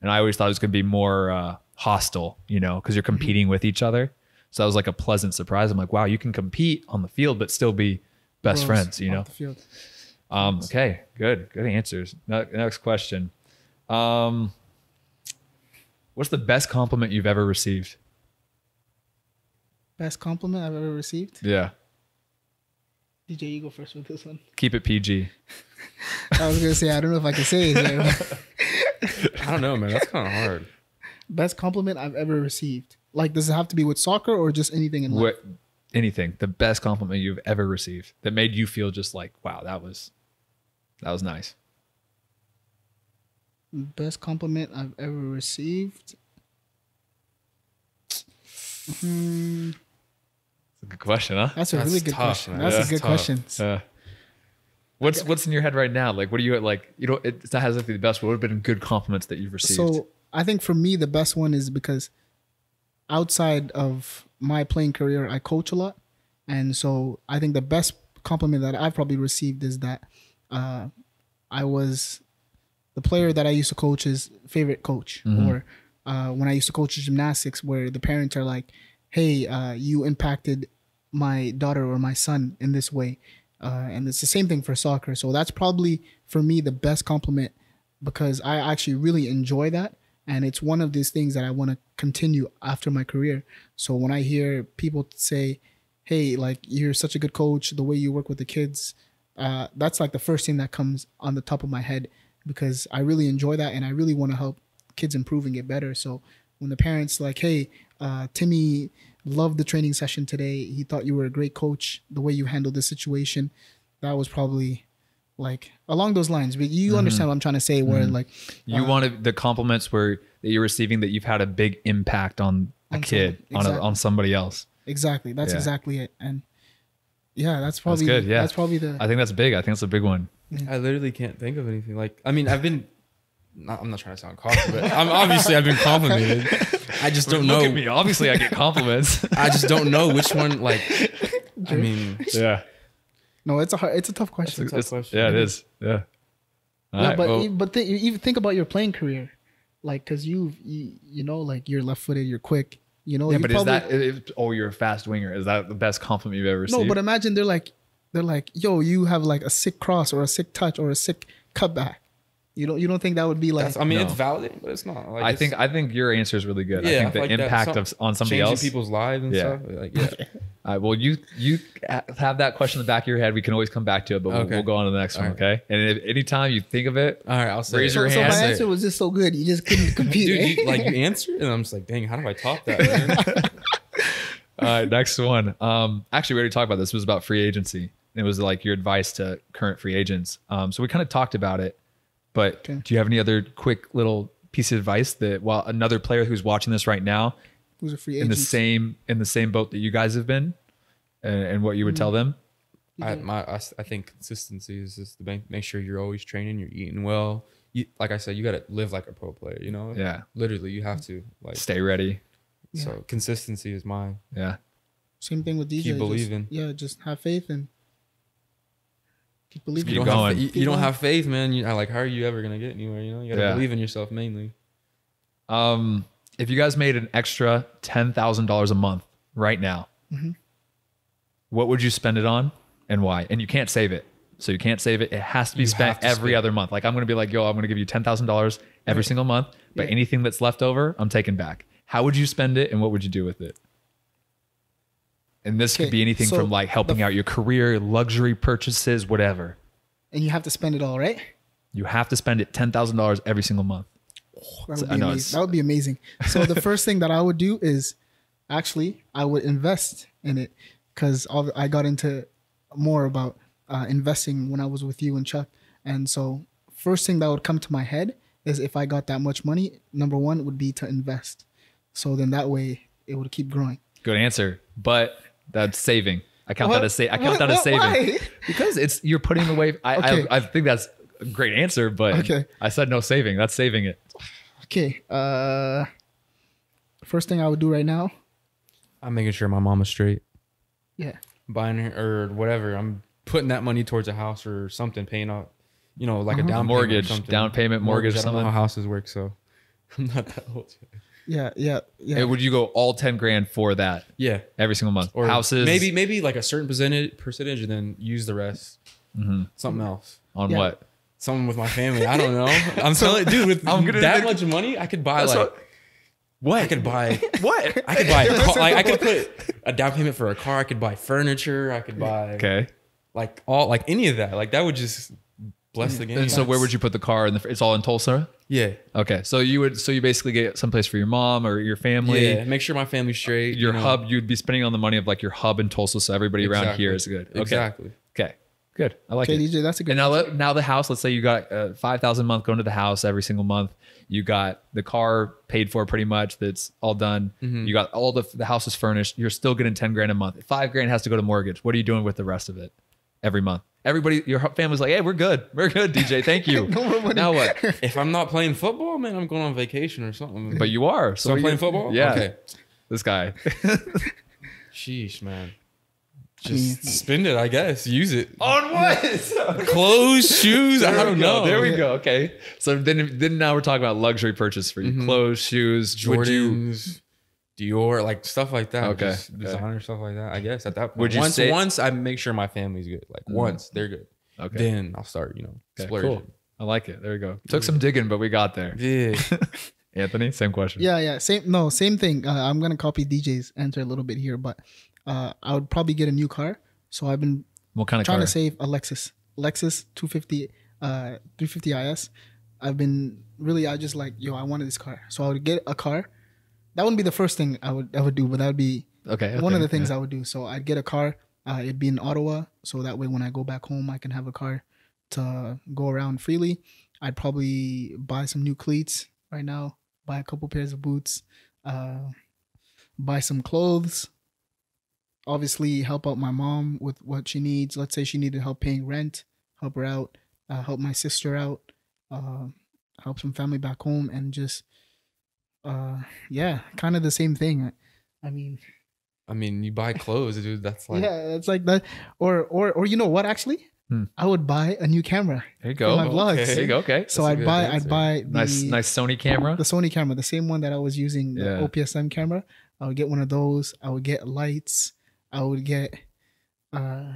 A: And i always thought it was going to be more uh, hostile you know because you're competing with each other. So that was like a pleasant surprise. I'm like wow you can compete on the field but still be best
C: Bros
A: friends you know?
C: the field.
A: um, okay, good, good answers. Next question. Um, what's the best compliment you've ever received?
C: Best compliment I've ever received.
A: Yeah,
C: DJ, you go first with this one.
A: keep it PG. *laughs*
C: I was gonna say I don't know if I can say it. Here. *laughs*
B: I don't know, man. That's kind of hard.
C: Best compliment I've ever received. Like, does it have to be with soccer or just anything in life?
A: What, anything? The best compliment you've ever received that made you feel just like, wow, that was, that was nice.
C: Best compliment I've ever received. Hmm,
A: It's a good question, huh?
C: that's a
B: That's
C: really good
B: tough,
C: question.
B: man.
C: That's
B: That's
C: a good
B: tough.
C: question.
A: Uh, what's what's in your head right now? Like, what are you like? You know, it, that has to be the best. What would have been good compliments that you've received?
C: So I think for me the best one is because outside of my playing career, I coach a lot, and so I think the best compliment that I've probably received is that uh, I was the player that I used to coach's favorite coach, or uh, when I used to coach gymnastics, where the parents are like, "Hey, uh, you impacted my daughter or my son in this way," uh, and it's the same thing for soccer. So that's probably for me the best compliment because I actually really enjoy that. And it's one of these things that I want to continue after my career. So when I hear people say, hey, like you're such a good coach, the way you work with the kids, uh, that's like the first thing that comes on the top of my head because I really enjoy that and I really want to help kids improve and get better. So when the parents like, hey, uh, Timmy loved the training session today. He thought you were a great coach. The way you handled the situation, that was probably like along those lines. But you mm-hmm. understand what I'm trying to say, where mm-hmm. like
A: you uh, wanted the compliments where that you're receiving that you've had a big impact on a
C: On
A: kid,
C: someone,
A: on a, on somebody else.
C: exactly that's
A: Yeah.
C: exactly it. And yeah, that's probably that's
A: good, yeah.
C: that's probably the
A: I think that's big. I think that's a big one.
B: I literally can't think of anything. Like, I mean, I've been. Not, I'm not trying to sound cocky, but I'm obviously I've been complimented. I just don't
A: Look
B: know.
A: at me. Obviously, I get compliments.
B: I just don't know which one. Like, *laughs* I mean,
A: yeah.
C: no. It's a hard, it's a tough question.
B: tough question.
A: Yeah, it is. Yeah. All
C: yeah,
A: right,
C: but
A: well,
C: but th- you even think about your playing career, like because you you you know like you're left footed, you're quick. You know,
A: yeah, but
C: probably,
A: is that? Is, oh, you're a fast winger. Is that the best compliment you've ever seen?
C: no? But imagine they're like, they're like, "Yo, you have like a sick cross or a sick touch or a sick cutback." You don't you don't think that would be like
B: That's, I mean,
A: No.
B: it's validating, but it's not. Like,
A: I
B: it's
A: think I think your answer is really good. I
B: Yeah,
A: think the
B: like that.
A: impact
B: Some-
A: of on somebody
B: changing
A: else.
B: people's lives and
A: Yeah.
B: stuff. Like, yeah. *laughs*
A: All right, well, you you have that question in the back of your head. We can always come back to it, but we'll, we'll go on to the next one.
B: All right.
A: Okay. And if anytime you think of it,
B: All right, I'll say.
A: Raise
B: it.
A: your
C: so, so
A: hand.
C: my answer was just so good, you just couldn't *laughs* compete.
B: dude.
C: eh?
B: You, like you answered, and I'm just like, dang, how do I top that? *laughs* Man?
A: all right, next one. Um, actually, we already talked about this. It was about free agency. And it was like your advice to current free agents. Um, so we kind of talked about it, but
C: Okay.
A: do you have any other quick little piece of advice that while another player who's watching this right now
C: Who's a free agent, in
A: the same in the same boat that you guys have been, and, and what you would tell mm-hmm. them?
B: I, my, I, s- I think consistency is just to make, make sure you're always training, you're eating well. You, like I said, you got to live like a pro player. You know,
A: Yeah.
B: literally, you have to like.
A: Stay ready.
B: So consistency is mine.
A: Yeah.
C: Same thing with DJ.
B: Keep
C: just-
B: believing.
C: yeah, just have faith and keep believing.
A: Keep
B: you don't have
A: going.
B: fa- you, you don't have faith, man. You, like, how are you ever gonna get anywhere? You know, you gotta
A: Yeah.
B: believe in yourself mainly.
A: Um, if you guys made an extra ten thousand dollars a month right now,
C: Mhm.
A: what would you spend it on, and why? And you can't save it, so you can't save it. It has to be
B: You
A: spent
B: to
A: every
B: spend
A: other month. Like I'm gonna be like, yo, I'm gonna give you ten thousand dollars every
C: Right.
A: single month, but
C: Yeah.
A: anything that's left over, I'm taking back. How would you spend it, and what would you do with it? And this could be anything
C: so
A: from like helping
C: the-
A: out your career, luxury purchases, whatever.
C: and you have to spend it all, right?
A: You have to spend it ten thousand dollars every single month.
C: That would, be amazing. that would be amazing. So the *laughs* first thing that I would do is actually I would invest in it because I got into more about uh, investing when I was with you and Chuck. And so first thing that would come to my head is if I got that much money, number one would be to invest. So then that way it would keep growing.
A: Good answer, but that's saving. I count
C: What?
A: that as sa- I count
C: What?
A: that as saving
C: Why? *laughs*
A: because it's you're putting away. I,
C: Okay.
A: I I think that's a great answer, but
C: Okay.
A: I said no saving. That's saving it.
C: Okay. Uh, first thing I would do right now.
B: I'm making sure my mama's straight,
C: Yeah.
B: buying her or whatever. I'm putting that money towards a house or something, paying off, you know, like a
C: Uh-huh.
B: down
A: Mortgage,
B: payment or something.
A: down payment, mortgage,
B: I don't know how houses work, so *laughs* I'm not that old. yet.
C: Yeah. Yeah. Yeah.
A: Hey, would you go all ten grand for that
B: Yeah,
A: every single month?
B: or
A: Houses,
B: maybe maybe like a certain percentage percentage, and then use the rest.
A: Mhm.
B: Something else.
A: on
C: Yeah.
A: what?
B: Something with my family. I don't know. *laughs* I'm telling, dude, with
A: I'm gonna
B: that
A: think-
B: much money, I could buy
A: That's
B: like.
A: what-
B: I could buy.
A: What?
B: I could buy. *laughs* A *laughs* car, like I could put a down payment for a car. I could buy furniture. I could buy
A: Okay.
B: like all like any of that. Like that would just bless the game.
A: And so where would you put the car? In the, it's all in Tulsa.
B: Yeah.
A: Okay, so you would so you basically get someplace for your mom or your family.
B: Yeah. Make sure my family's straight.
A: Your
B: you know.
A: hub, you'd be spending on the money of like your hub in Tulsa, so everybody around here is good. Okay.
B: Exactly.
A: Okay. Good. I like
C: Okay,
A: it.
C: DJ, that's a good.
A: And now, let- now the house. Let's say you got uh, five thousand a month going to the house every single month. You got the car paid for pretty much. That's all done.
B: Mm-hmm.
A: You got all the the house is furnished. You're still getting ten grand a month. Five grand has to go to mortgage. What are you doing with the rest of it every month? Everybody, your family's like, hey, we're good. We're good, DJ. Thank you. *laughs*
C: No
A: now what? *laughs*
B: If I'm not playing football, man, I'm going on vacation or something.
A: But you are.
B: so I'm
A: you-
B: playing football.
A: Yeah.
B: Okay.
A: This guy. *laughs*
B: Sheesh, man. Just spend it, I guess. Use it.
A: On what?
B: Clothes, shoes. I don't know.
A: There we go. Okay. So then, then now we're talking about luxury purchase for you.
B: Mhm.
A: Clothes, shoes. Would you?
B: Jordans, Dior, like stuff like that.
A: Okay,
B: Just
A: okay.
B: designer stuff like that. I guess at that point.
A: Would you
B: once
A: say-
B: once I make sure my family's good, like
A: Mhm.
B: once they're good,
A: Okay.
B: then I'll start. You know,
A: Okay,
B: splurging.
A: cool. I like it. There we go. Took some digging, but we got there.
B: Yeah. *laughs* *laughs*
A: Anthony, same question.
C: Yeah, yeah, same. No, same thing. Uh, I'm gonna copy DJ's answer a little bit here, but uh, I would probably get a new car. So I've been
A: What kind of
C: trying
A: car?
C: to save a Lexus, Lexus 250, uh, 350 IS. I've been really, I just like, yo, I wanted this car, so I would get a car. That wouldn't be the first thing I would I would do, but that would be
A: okay.
C: one of the things
A: yeah.
C: I would do. So I'd get a car. Uh, it'd be in Ottawa, so that way when I go back home, I can have a car to go around freely. I'd probably buy some new cleats right now. Buy a couple pairs of boots. Uh, buy some clothes. Obviously, help out my mom with what she needs. Let's say she needed help paying rent, help her out. Uh, help my sister out. Uh, help some family back home, and just, uh, yeah, kind of the same thing. I, I mean,
B: I mean, you buy clothes, dude. That's like
C: yeah, it's like that. Or or or you know what? Actually,
A: Hmm.
C: I would buy a new camera.
A: There you go.
C: my vlogs.
A: There you go. Okay.
C: So
B: That's a
C: I'd buy
B: answer.
C: I'd buy the,
A: Nice, nice Sony camera.
C: the Sony camera, the same one that I was using, the
A: Yeah.
C: OPSM camera. I would get one of those. I would get lights. I would get uh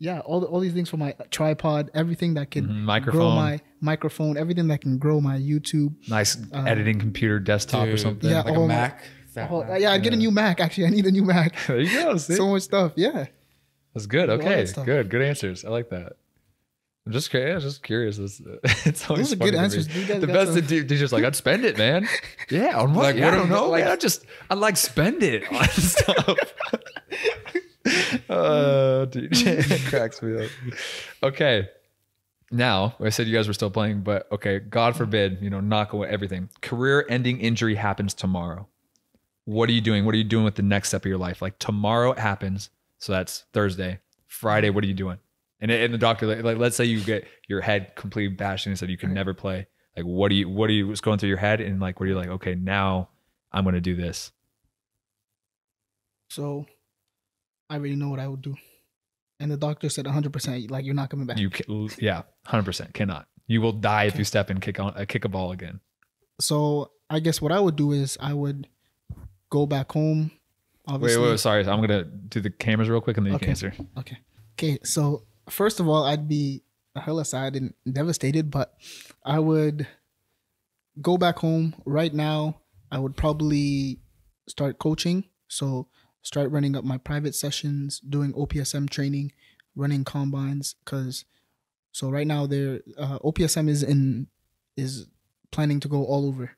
C: yeah, all the, all these things for my tripod, everything that can
A: Mhm,
C: grow
A: Microphone,
C: my microphone, everything that can grow my YouTube.
A: nice
C: uh,
A: editing computer desktop or something.
C: Yeah,
B: like a Mac. fat
C: Oh,
B: Mac.
C: yeah, I'd get a new Mac. Actually, I need a new Mac. *laughs*
A: There you go. *laughs* see?
C: so much stuff. Yeah.
A: That's good.
C: all that
A: Okay, good. Good answers. I like that. I'm just curious. Yeah, just curious. It's, *laughs* it's always
C: Those are
A: funny
C: good
A: to me.
C: answers. You
A: The best
C: some-
A: the dude, teacher's like, I'd spend it, man. Yeah, on what?
B: Like,
A: yeah, I don't know,
B: like-
A: man. I just, I like spend it on stuff. Uh, DJ *laughs* cracks me up. Okay, now I said you guys were still playing, but okay, God forbid, you know, knock away everything. Career-ending injury happens tomorrow. What are you doing? What are you doing with the next step of your life? Like tomorrow it happens, so that's Thursday. Friday, what are you doing? And, and the doctor, like, like, let's say you get your head completely bashed and said you can never play. Like, what do you, what are you, what's going through your head? And like, what are you like, okay, now I'm going to do this.
C: So I already know what I would do. And the doctor said 100%, like, you're not coming back.
A: You, can, yeah, 100% cannot. You will die if you step and kick on, uh, kick a ball again.
C: so I guess what I would do is I would go back home.
A: Wait,
C: Obviously.
A: wait, wait, sorry. I'm going to do the cameras real quick and then you
C: Okay.
A: can answer.
C: Okay. Okay. So first of all, I'd be hella sad and devastated, but I would go back home right now. I would probably start coaching. So start running up my private sessions, doing OPSM training, running combines. Cause so right now there, uh, OPSM is in is planning to go all over.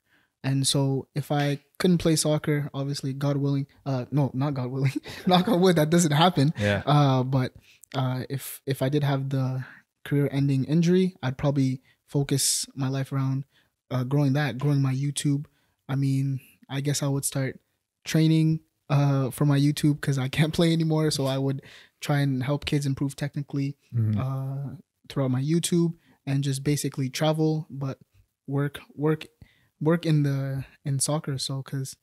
C: And so if I couldn't play soccer, obviously God willing, uh no, not God willing, *laughs* knock on wood, that doesn't happen.
A: Yeah.
C: Uh, but uh, if if I did have the career-ending injury, I'd probably focus my life around uh, growing that, growing my YouTube. I mean, I guess I would start training uh, for my YouTube because I can't *laughs* play anymore. So I would try and help kids improve technically
A: Mhm.
C: uh, throughout my YouTube and just basically travel, but work work work in the in soccer. So because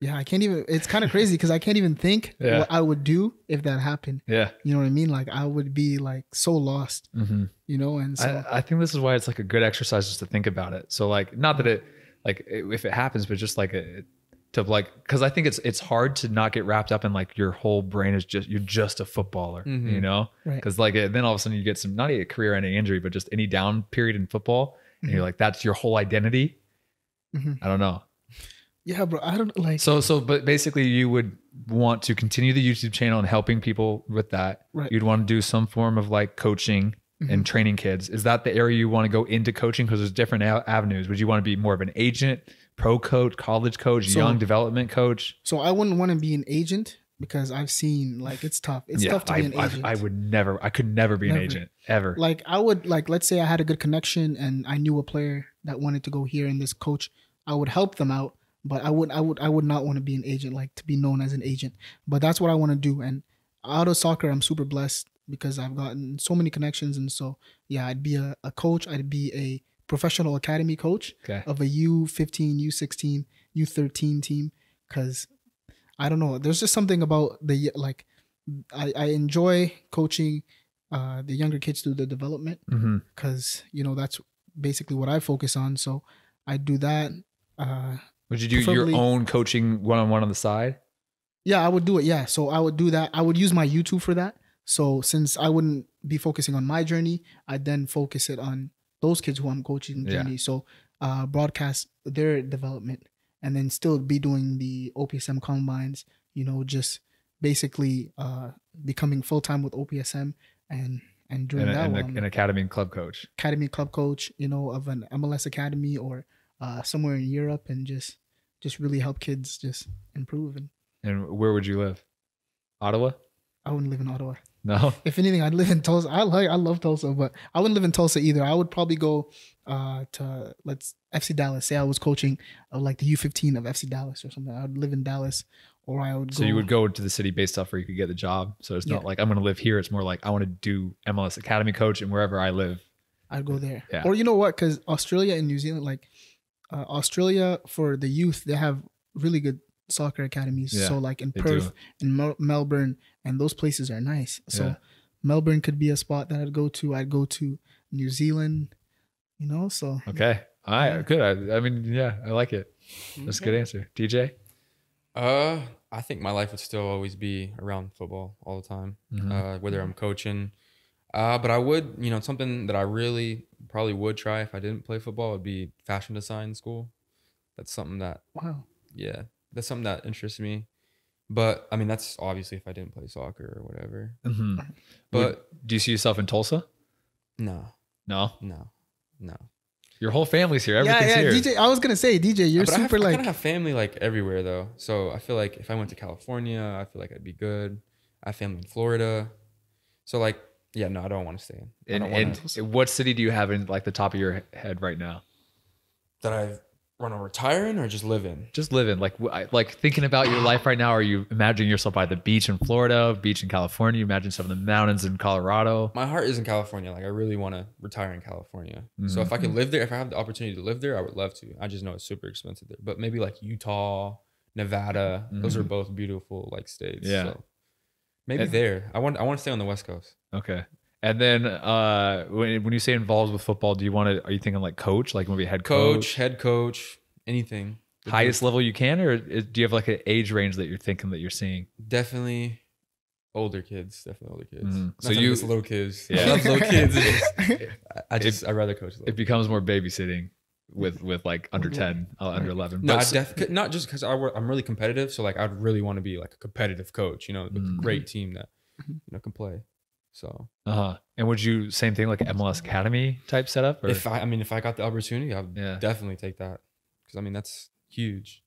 C: yeah, I can't even. It's kind of crazy because I can't even think *laughs*
A: Yeah.
C: what I would do if that happened.
A: Yeah.
C: You know what I mean? Like I would be like so lost.
A: hmm
C: You know, and so
A: I, I think this is why it's like a good exercise just to think about it. So like, not that it, like if it happens, but just like a, to like, because I think it's it's hard to not get wrapped up in like your whole brain is just you're just a footballer,
B: Mhm.
A: you know?
C: Right.
A: Because like it, then all of a sudden you get some not a career-ending injury, but just any down period in football, and you're like that's your whole identity.
C: Mhm.
A: I don't know.
C: yeah, bro. I don't like.
A: So so but basically you would want to continue the YouTube channel and helping people with that.
C: Right.
A: You'd want to do some form of like coaching and training kids. Is that the area you want to go into coaching because there's different a- avenues? Would you want to be more of an agent, pro coach, college coach,
C: So-
A: young development coach?
C: so I wouldn't want to be an agent because I've seen like it's tough. It's tough to
A: I,
C: be an
A: I-
C: agent.
A: I, would never I could never be an agent ever.
C: like I would like let's say I had a good connection and I knew a player that wanted to go here and this coach, I would help them out, but I would I would I would not want to be an agent like to be known as an agent. But that's what I want to do and out of soccer I'm super blessed because I've gotten so many connections and so yeah, I'd be a, a coach, I'd be a professional academy coach
A: Okay.
C: of a U15, U16, U13 team cuz I don't know, there's just something about the like I, I enjoy coaching uh, the younger kids through the development
A: hmm
C: because you know that's basically what I focus on. So I do that. Uh,
A: Would you do your own coaching one on one on the side?
C: yeah, I would do it. Yeah, so I would do that. I would use my YouTube for that. So since I wouldn't be focusing on my journey, I'd then focus it on those kids who I'm coaching
A: Yeah.
C: journey. So uh, broadcast their development and then still be doing the OPSM combines. You know, just basically uh, becoming full time with OPSM and and doing
A: And,
C: that.
A: and the- an academy and club coach.
C: academy club coach, you know, of an MLS academy or uh, somewhere in Europe, and just just really help kids just improve. And
A: And where would you live? Ottawa?
C: I wouldn't live in Ottawa.
A: No. *laughs*
C: If anything, I'd live in Tulsa. I like I love Tulsa, but I wouldn't live in Tulsa either. I would probably go uh, to let's FC Dallas. Say I was coaching of like the U15 of FC Dallas or something. I would live in Dallas, or I would.
A: So
C: go,
A: you would go to the city based off where you could get the job. So it's not
C: Yeah.
A: like I'm going to live here. It's more like I want to do MLS Academy coach and wherever I live.
C: I'd go there.
A: Yeah.
C: Or you know what? Because Australia and New Zealand, like uh, Australia for the youth, they have really good soccer academies.
A: Yeah,
C: so like in Perth and Mel- Melbourne, and those places are nice. So
A: Yeah.
C: Melbourne could be a spot that I'd go to. I'd go to New Zealand. You know, so
A: Okay. All right.
C: Yeah.
A: Good. I, I mean, yeah, I like it. That's a good answer. DJ?
B: Uh, I think my life would still always be around football all the time,
A: Mhm.
B: uh, whether I'm coaching. Uh, but I would, you know, something that I really probably would try if I didn't play football would be fashion design school. That's something that,
C: Wow.
B: yeah, that's something that interests me. But I mean, that's obviously if I didn't play soccer or whatever.
A: Mhm.
B: But
A: Would- do you see yourself in Tulsa?
B: no,
A: No.
B: no, no.
A: Your whole family's here.
C: Yeah,
A: Everything's
C: yeah.
A: here.
C: DJ, I was gonna say DJ, you're
B: but I, have,
C: super
B: I
C: like
B: kind of have family like everywhere though. So I feel like if I went to California, I feel like I'd be good. I have family in Florida. So like, yeah, no, I don't want to stay in.
A: And,
B: don't
A: and what city do you have in like the top of your head right now?
B: that I want to retire in or just live in.
A: Just living, like, I- like thinking about your life right now. Are you imagining yourself by the beach in Florida, beach in California? You imagine some of the mountains in Colorado.
B: My heart is in California. Like I really want to retire in California. So if I could mm-hmm. live there, if I have the opportunity to live there, I would love to. I just know it's super expensive there. But maybe like Utah, Nevada, those are mm-hmm. both beautiful like states.
A: Yeah.
B: So maybe
A: And-
B: there. I want I want to stay on the West Coast.
A: Okay. And then uh, when, when you say involved with football, do you want to? Are you thinking like coach, like maybe head
B: Coach,
A: coach,
B: head coach, anything.
A: highest level you can, or is, do you have like an age range that you're thinking that you're seeing?
B: Definitely older kids. Definitely older kids.
A: Mhm.
B: So
A: So
B: you
A: you-
B: little kids.
A: Yeah.
B: I love little kids. Just- *laughs* I- I just I rather coach. Little.
A: It becomes more babysitting with with like under ten, uh, under eleven.
B: No, I
A: But-
B: def- not just because I'm really competitive. So like, I'd really want to be like a competitive coach. You know, with
A: Mm.
B: a great team that you know can play. So
A: Uh-huh. And would you same thing like MLS Academy type setup? Or?
B: if I, I mean, if I got the opportunity, I'd
A: Yeah.
B: definitely take that. Because I mean, that's huge.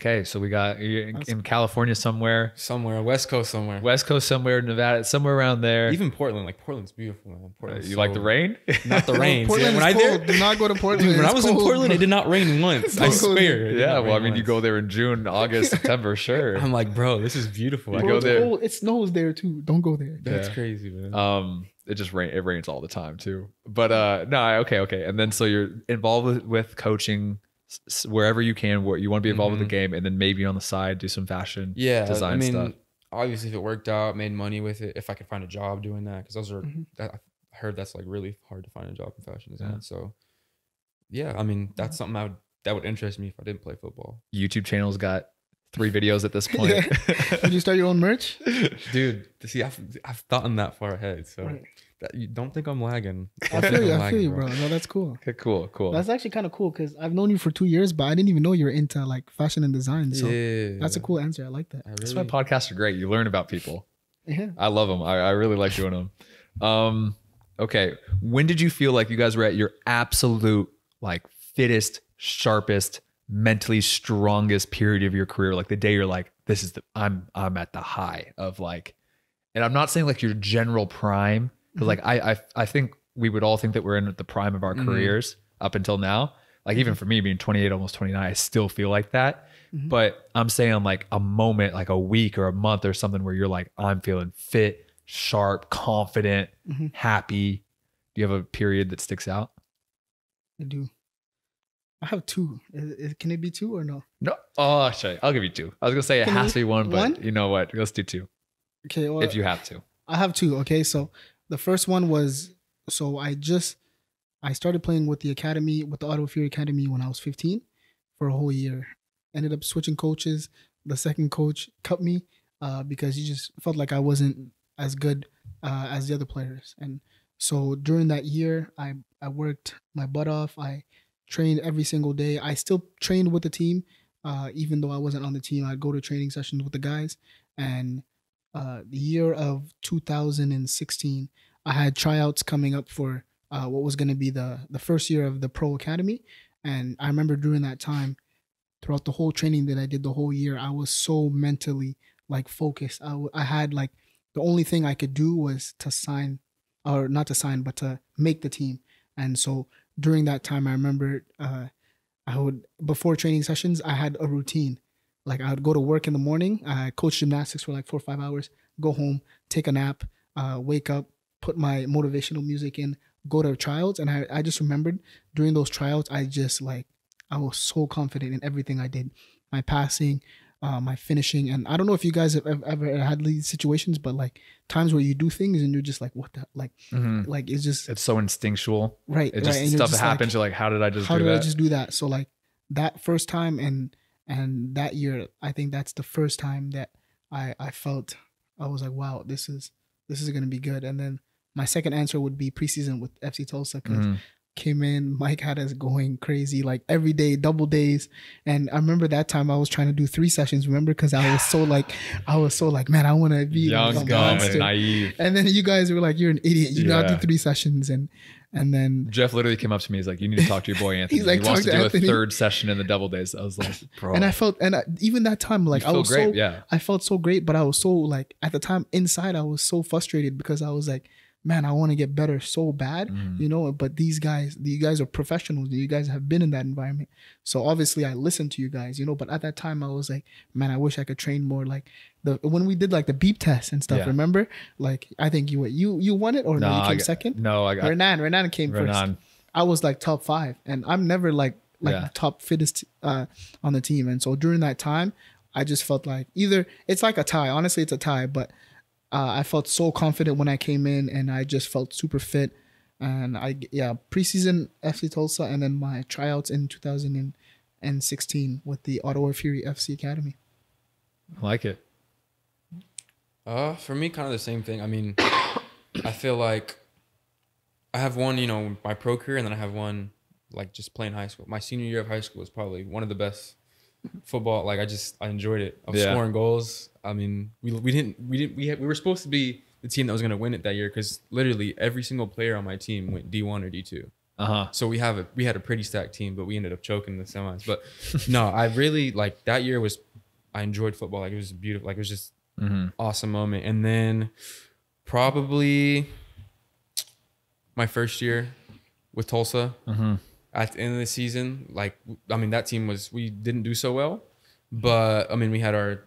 A: Okay, so we got in, in California somewhere,
B: Somewhere, West Coast, somewhere.
A: West Coast somewhere, Nevada somewhere around there.
B: Even Portland, like Portland's beautiful, man.
A: Uh,
B: Portland's
A: you like the rain?
B: Not the *laughs* rain.
C: Portland
B: when
C: is
B: I
C: cold.
B: there,
C: Do not go to *laughs* Portland.
B: dude, when I
C: It's
B: was in Portland, it did not rain *laughs* once. I swear.
C: there.
B: it did
A: yeah, well, I
B: rain
A: mean, you go there in June, August, September, sure.
B: I'm like, bro, this is beautiful. I
A: go
C: it's
A: there.
C: cold. It snows there too. Don't go there.
B: That's
A: Yeah.
B: crazy, man.
A: Um, it just rain. It rains all the time too. But uh, no, okay, okay. And then so you're involved with, with coaching s- s- wherever you can. Where you want to be involved with the game, and then maybe on the side do some fashion.
B: yeah,
A: design
B: I mean,
A: stuff.
B: obviously, if it worked out, made money with it, if I could find a job doing that, because those are,
C: Mhm.
B: that, I heard that's like really hard to find a job in fashion design.
A: Yeah.
B: So, yeah, I mean, that's something I would that would interest me if I didn't play football,
A: YouTube channel's got *laughs* three videos at this point.
C: Did you start your own merch? *laughs*
B: dude. See, I've I've thought in that far ahead, so
C: Right.
B: That, you don't think I'm lagging.
C: I *laughs*
B: Don't think
C: feel you.
B: I'm
C: I feel you, bro. No, that's cool.
A: okay, cool, cool.
C: That's actually kind of cool because I've known you for two years, but I didn't even know you were into like fashion and design. So
B: yeah,
C: that's a cool answer. I like that.
B: I
A: That's why podcasts are great. You learn about people. *laughs*
C: Yeah.
A: I love them. I, I really like doing them. Um, okay. When did you feel like you guys were at your absolute like fittest, sharpest, mentally strongest period of your career? Like the day you're like, this is the I'm I'm at the high of like, and I'm not saying like your general prime because like I, I I think we would all think that we're in the prime of our
B: Mhm.
A: careers up until now. Like even for me being 28, almost 29, I still feel like that.
C: Mhm.
A: But I'm saying like a moment, like a week or a month or something where you're like, I'm feeling fit, sharp, confident,
C: Mhm.
A: happy. Do you have a period that sticks out?
C: I do. I have two. Is, is- can it be two or no?
A: No. Oh, shit. I'll give you two. I was gonna say it
C: Can
A: has to be one, but
C: one?
A: you know what? Let's do two
C: Okay. Well,
A: if you have to.
C: I have two. Okay, so the first one was so I just I started playing with the academy with the Ottawa Fury Academy when I was 15 for a whole year. Ended up switching coaches. The second coach cut me uh, because he just felt like I wasn't as good uh, as the other players. And so during that year, I I worked my butt off. I trained every single day. I still trained with the team, uh, even though I wasn't on the team. I'd go to training sessions with the guys, and uh, the year of 2016, I had tryouts coming up for uh, what was going to be the the first year of the pro academy, and I remember during that time, throughout the whole training that I did the whole year, I was so mentally like focused. I, I had like the only thing I could do was to sign, or not to sign, but to make the team. And so during that time, I remember uh, I would before training sessions, I had a routine. Like I would go to work in the morning, I coach gymnastics for like four or five hours, go home, take a nap, uh, wake up, put my motivational music in, go to tryouts. And I, I just remembered during those tryouts, I just like, I was so confident in everything I did. My passing, uh, my finishing. And I don't know if you guys have ev- ever had these situations, but like times where you do things and you're just like, what the, like, like it's just,
A: It's so instinctual.
C: right.
A: It just
C: right.
A: Stuff
C: just like,
A: happens. you're like, how did I just
C: how
A: do
C: did
A: that?
C: I just do that? So like that first time and And that year, I think that's the first time that I I felt I was like, wow, this is this is gonna be good. And then my second answer would be preseason with FC Tulsa because
A: Mhm.
C: came in, Mike had us going crazy, like every day, double days. And I remember that time I was trying to do three sessions. Remember, because I was so *sighs* like, I was so like, man, I want to be
A: Young,
C: like a
A: naive.
C: And then you guys were like, "You're an idiot. You gotta
A: Yeah.
C: do three sessions." And and then
A: Jeff literally came up to me. He's like, "You need to talk to your boy *laughs* Anthony.
C: He's like,
A: he wants to
C: to
A: do
C: Anthony."
A: a third session in the double days." I was like, *laughs* "Bro,
C: and I felt and I, even that time, like
A: you
C: I
A: feel
C: was
A: great,
C: so
A: yeah,
C: I felt so great, but I was so like at the time inside I was so frustrated because I was like, man, I want to get better so bad,
A: Mhm.
C: you know. But these guys, you guys are professionals. You guys have been in that environment, so obviously I listened to you guys, you know. But at that time I was like, man, I wish I could train more. Like the when we did like the beep test and stuff.
A: Yeah.
C: Remember? Like I think you you you won it or no,
A: No,
C: you came
A: got-
C: second.
A: no, I got
C: Renan Renan came first.
A: Renan.
C: I was like top five, and I'm never like like
A: Yeah.
C: top fittest uh, on the team. And so during that time, I just felt like either it's like a tie. Honestly, it's a tie, but uh, I felt so confident when I came in, and I just felt super fit. And I yeah preseason FC Tulsa, and then my tryouts in 2016 with the Ottawa Fury FC Academy.
A: I like it.
B: Uh, for me, kind of the same thing. I mean, *coughs* I feel like I have one, you know, my pro career, and then I have one like just playing high school. My senior year of high school was probably one of the best football. Like I just I enjoyed it. I was
A: Yeah.
B: scoring goals. I mean, we we didn't we didn't we had, we were supposed to be the team that was going to win it that year because literally every single player on my team went D one or D two.
A: Uh huh.
B: So we have a we had a pretty stacked team, but we ended up choking the semis. But *laughs* no, I really like that year was I enjoyed football. Like it was beautiful. Like it was just
A: hmm
B: awesome moment. And then probably my first year with Tulsa
A: hmm
B: at the end of the season, like I mean that team was we didn't do so well, but I mean we had our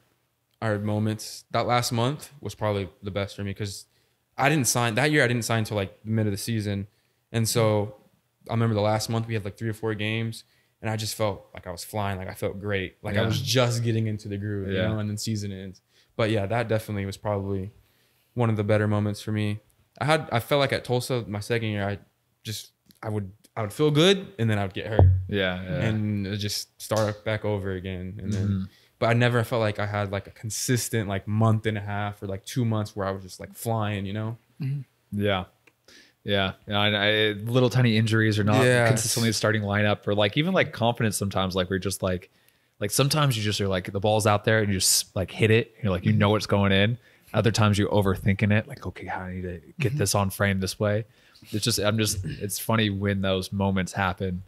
B: our moments. That last month was probably the best for me because I didn't sign that year. I didn't sign until like the mid of the season, and so I remember the last month we had like three or four games, and I just felt like I was flying. Like I felt great. Like I was just getting into the groove, you
A: Yeah.
B: know. And then season ends. But yeah, that definitely was probably one of the better moments for me. I had I felt like at Tulsa my second year I just I would I would feel good and then I would get hurt
A: Yeah. yeah.
B: and it'd just start back over again and then
A: Mhm.
B: but I never felt like I had like a consistent like month and a half or like two months where I was just like flying, you know?
A: Yeah. Yeah. yeah I, I, little tiny injuries or not
B: Yeah.
A: consistently starting lineup or like even like confidence sometimes, like we're just like, like sometimes you just are like the ball's out there and you just like hit it. You're like, you know what's going in. Other times you're overthinking it. Like, okay, I need to get this on frame this way? It's just, I'm just, it's funny when those moments happen.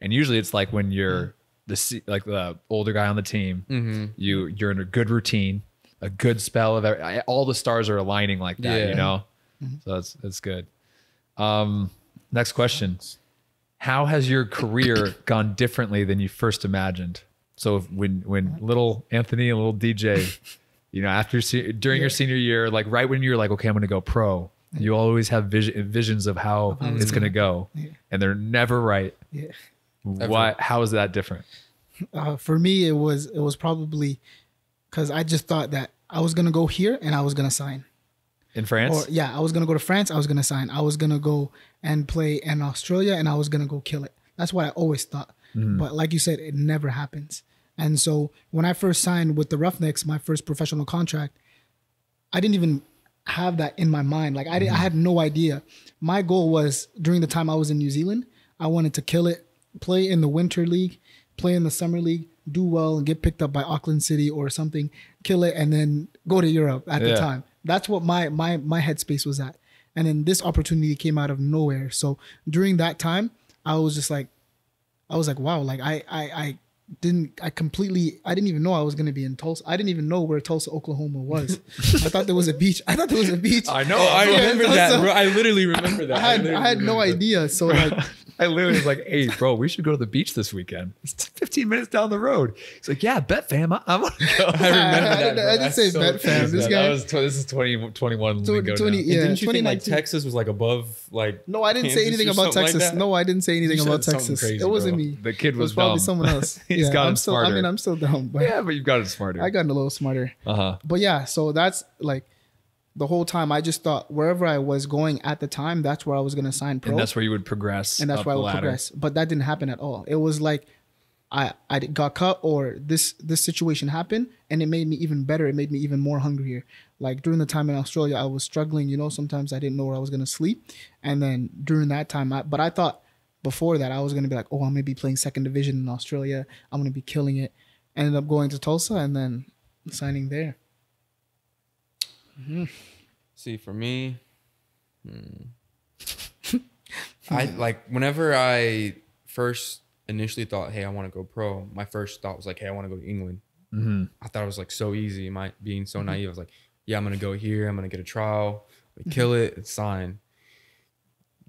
A: And usually it's like when you're the, se- like the older guy on the team,
B: Mm-hmm.
A: you, you're in a good routine, a good spell of every, all the stars are aligning like that,
B: Yeah.
A: you know? So that's, that's good. Um, next question. How has your career *coughs* gone differently than you first imagined? So if- when when little Anthony and little DJ, you know, after se- during your senior year, like right when you're like, okay, I'm going to go pro, you always have vision, visions of how
C: how it's
A: it's going to go,
C: Yeah.
A: and they're never right.
C: Yeah.
A: Why? How is that different?
C: uh, for me it was it was probably because I just thought that I was gonna go here and I was gonna sign.
A: In France,
C: Or yeah, I was gonna go to France. I was gonna sign. I was gonna go and play in Australia, and I was gonna go kill it. That's what I always thought. But like you said, it never happens. And so when I first signed with the Roughnecks, my first professional contract, I didn't even have that in my mind. Like I, did, I mm-hmm. had no idea. My goal was during the time I was in New Zealand, I wanted to kill it, play in the Winter League, play in the Summer League, do well, and get picked up by Auckland City or something, kill it, and then go to Europe at
A: Yeah.
C: the time. That's what my my my headspace was at. And then this opportunity came out of nowhere. So during that time, I was just like, I was like, wow, like I I I didn't I completely I didn't even know I was gonna be in Tulsa. I didn't even know where Tulsa, Oklahoma was. *laughs* I thought there was a beach. I thought there was a beach.
A: I know.
B: I
C: Yeah,
B: remember that, bro. I literally remember that.
C: I had
B: literally
C: I had no
B: that.
C: idea. So like *laughs*
A: I literally was like, "Hey, bro, we should go to the beach this weekend. It's 15 minutes down the road." He's like, "Yeah, bet, fam. I, I want to go." *laughs*
B: I remember that.
C: I didn't-
B: bro.
C: I didn't say
B: so
C: bet, fam. This
A: That
C: guy-
A: was this is 20, 21
C: Tw-
A: lingo now.
C: 20 Yeah,
B: didn't you think like Texas was like above like?
C: no, I didn't say anything about
B: something like
C: Texas. no, I didn't say anything about Texas.
B: crazy,
C: it wasn't
B: bro.
C: me.
A: The kid
C: was
A: was
C: probably someone else.
A: He's
C: yeah,
A: gotten
C: I'm still,
A: smarter.
C: I mean, I'm still dumb, but
A: Yeah, but you've gotten smarter.
C: I gotten a little smarter.
A: uh huh.
C: But yeah, so that's like the whole time I just thought wherever I was going at the time, that's where I was gonna sign pro.
A: And that's where you would progress.
C: and that's where I would
A: ladder.
C: progress. But that didn't happen at all. It was like I I got cut or this this situation happened and it made me even better. It made me even more hungrier. Like during the time in Australia, I was struggling. You know, sometimes I didn't know where I was gonna sleep, and then during that time, I but I thought before that I was gonna be like, oh, I'm gonna be playing second division in Australia. I'm gonna be killing it. Ended up going to Tulsa and then signing there.
B: See, for me, hmm. *laughs* I like whenever I first initially thought, "Hey, I want to go pro." My first thought was like, "Hey, I want to go to England."
A: Mm-hmm.
B: I thought it was like so easy. My being so naive, I was like, "Yeah, I'm gonna go here. I'm gonna get a trial, like, kill it, it's sign."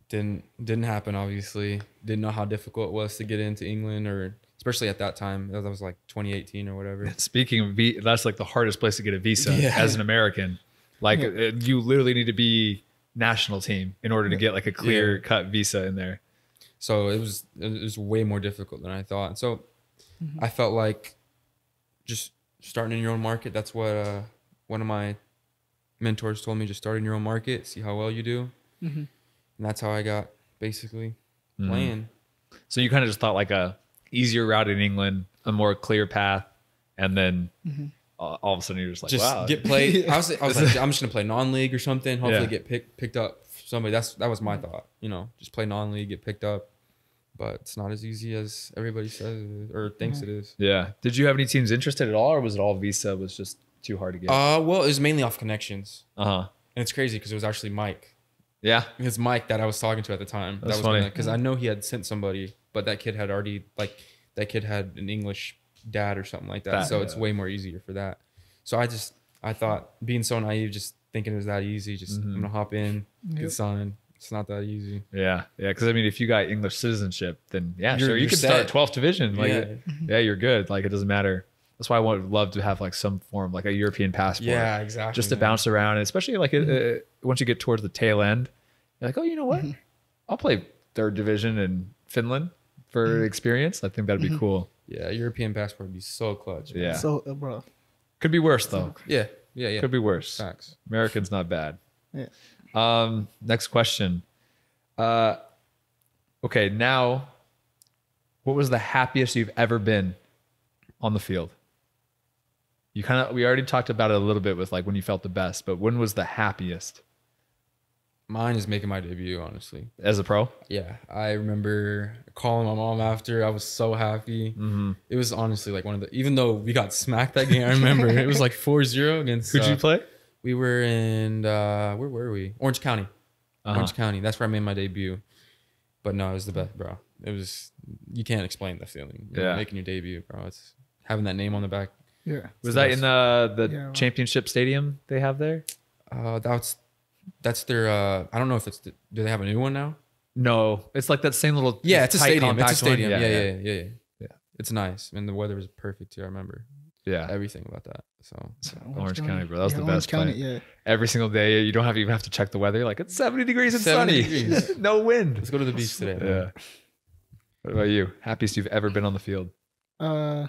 B: Didn't didn't happen. Obviously, didn't know how difficult it was to get into England, or especially at that time. That was like 2018 or whatever. *laughs*
A: Speaking of, vi- that's like the hardest place to get a visa
B: Yeah.
A: as an American. Like
C: Yeah.
A: uh, you literally need to be national team in order to get like a clear cut visa in there.
B: So it was it was way more difficult than I thought. And so I felt like just starting in your own market. That's what uh, one of my mentors told me. Just start in your own market, see how well you do,
C: Mhm.
B: And that's how I got basically
A: Mhm.
B: playing.
A: So you kind of just thought like a easier route in England, a more clear path, and then
C: Mhm.
A: all, all of a sudden you're just like,
B: just
A: wow,
B: get played. *laughs* I was, I was like, I'm just gonna play non-league or something. Hopefully,
A: Yeah.
B: get picked picked up. Somebody. That's that was my thought. You know, just play non-league, get picked up. But it's not as easy as everybody says or thinks it is.
A: yeah. Did you have any teams interested at all, or was it all visa was just too hard to get?
B: Uh, well, it was mainly off connections,
A: Uh huh.
B: and it's crazy because it was actually Mike.
A: Yeah.
B: It's Mike that I was talking to at the time.
A: That's
B: that was
A: funny.
B: because I know he had sent somebody, but that kid had already like that kid had an English dad or something like that.
A: That-
B: so it's way more easier for that. So I just I thought being so naive, just thinking it was that easy. Just
A: Mhm.
B: I'm gonna hop in,
C: Yep.
B: get signed. It's not that easy.
A: Yeah. Yeah. Because I mean, if you got English citizenship, then yeah,
B: You're-
A: sure, you
B: you're
A: could start 12th division. Like,
B: yeah,
A: yeah, you're good. Like, it doesn't matter. That's why I would love to have like some form, like a European passport.
B: yeah, exactly.
A: just to
B: man.
A: bounce around, and especially like uh, uh, once you get towards the tail end, you're like, oh, you know what? I'll play third division in Finland for experience. I think that'd be cool.
B: Yeah, European passport would be so clutch. man.
A: Yeah,
C: So, uh, bro.
A: could be worse though.
B: yeah, yeah, yeah.
A: Could be worse.
B: Facts.
A: American's not bad.
C: Yeah.
A: Um, next question. Uh, okay, now, what was the happiest you've ever been on the field? You kind of we already talked about it a little bit with like when you felt the best, but when was the happiest
B: Mine is making my debut, honestly.
A: as a pro?
B: Yeah, I remember calling my mom after. I was so happy.
A: Mm-hmm.
B: It was honestly like one of the, even though we got smacked that game, I remember it was like *laughs* 4 0 against.
A: Who'd
B: uh,
A: you play?
B: We were in, uh, where were we? Orange County.
A: Uh-huh.
B: Orange County. That's where I made my debut. But no, it was the best, bro. It was, you can't explain the feeling. you know,
A: Yeah.
B: Making your debut, bro. It's having that name on the back.
C: Yeah.
A: Was
B: the
A: that in the the
C: Yeah.
A: championship stadium they have there?
B: Uh, that's, that's their, uh, I don't know if it's, the, do they have a new one now?
A: No, it's like that same little
B: Yeah, it's a stadium. It's a stadium. Yeah, yeah, yeah, yeah, yeah.
A: Yeah.
B: It's nice. And the weather was perfect too. I remember
A: yeah.
B: everything about that. So
A: Orange County, bro. That was
C: Yeah,
A: the
C: Orange
A: best
C: County, yeah.
A: Every single day, you don't have even have to check the weather. Like it's seventy degrees and
B: 70
A: sunny,
B: degrees. *laughs*
A: no wind.
B: let's go to the beach today. man.
A: Yeah. What about you? Happiest you've ever been on the field?
C: Uh,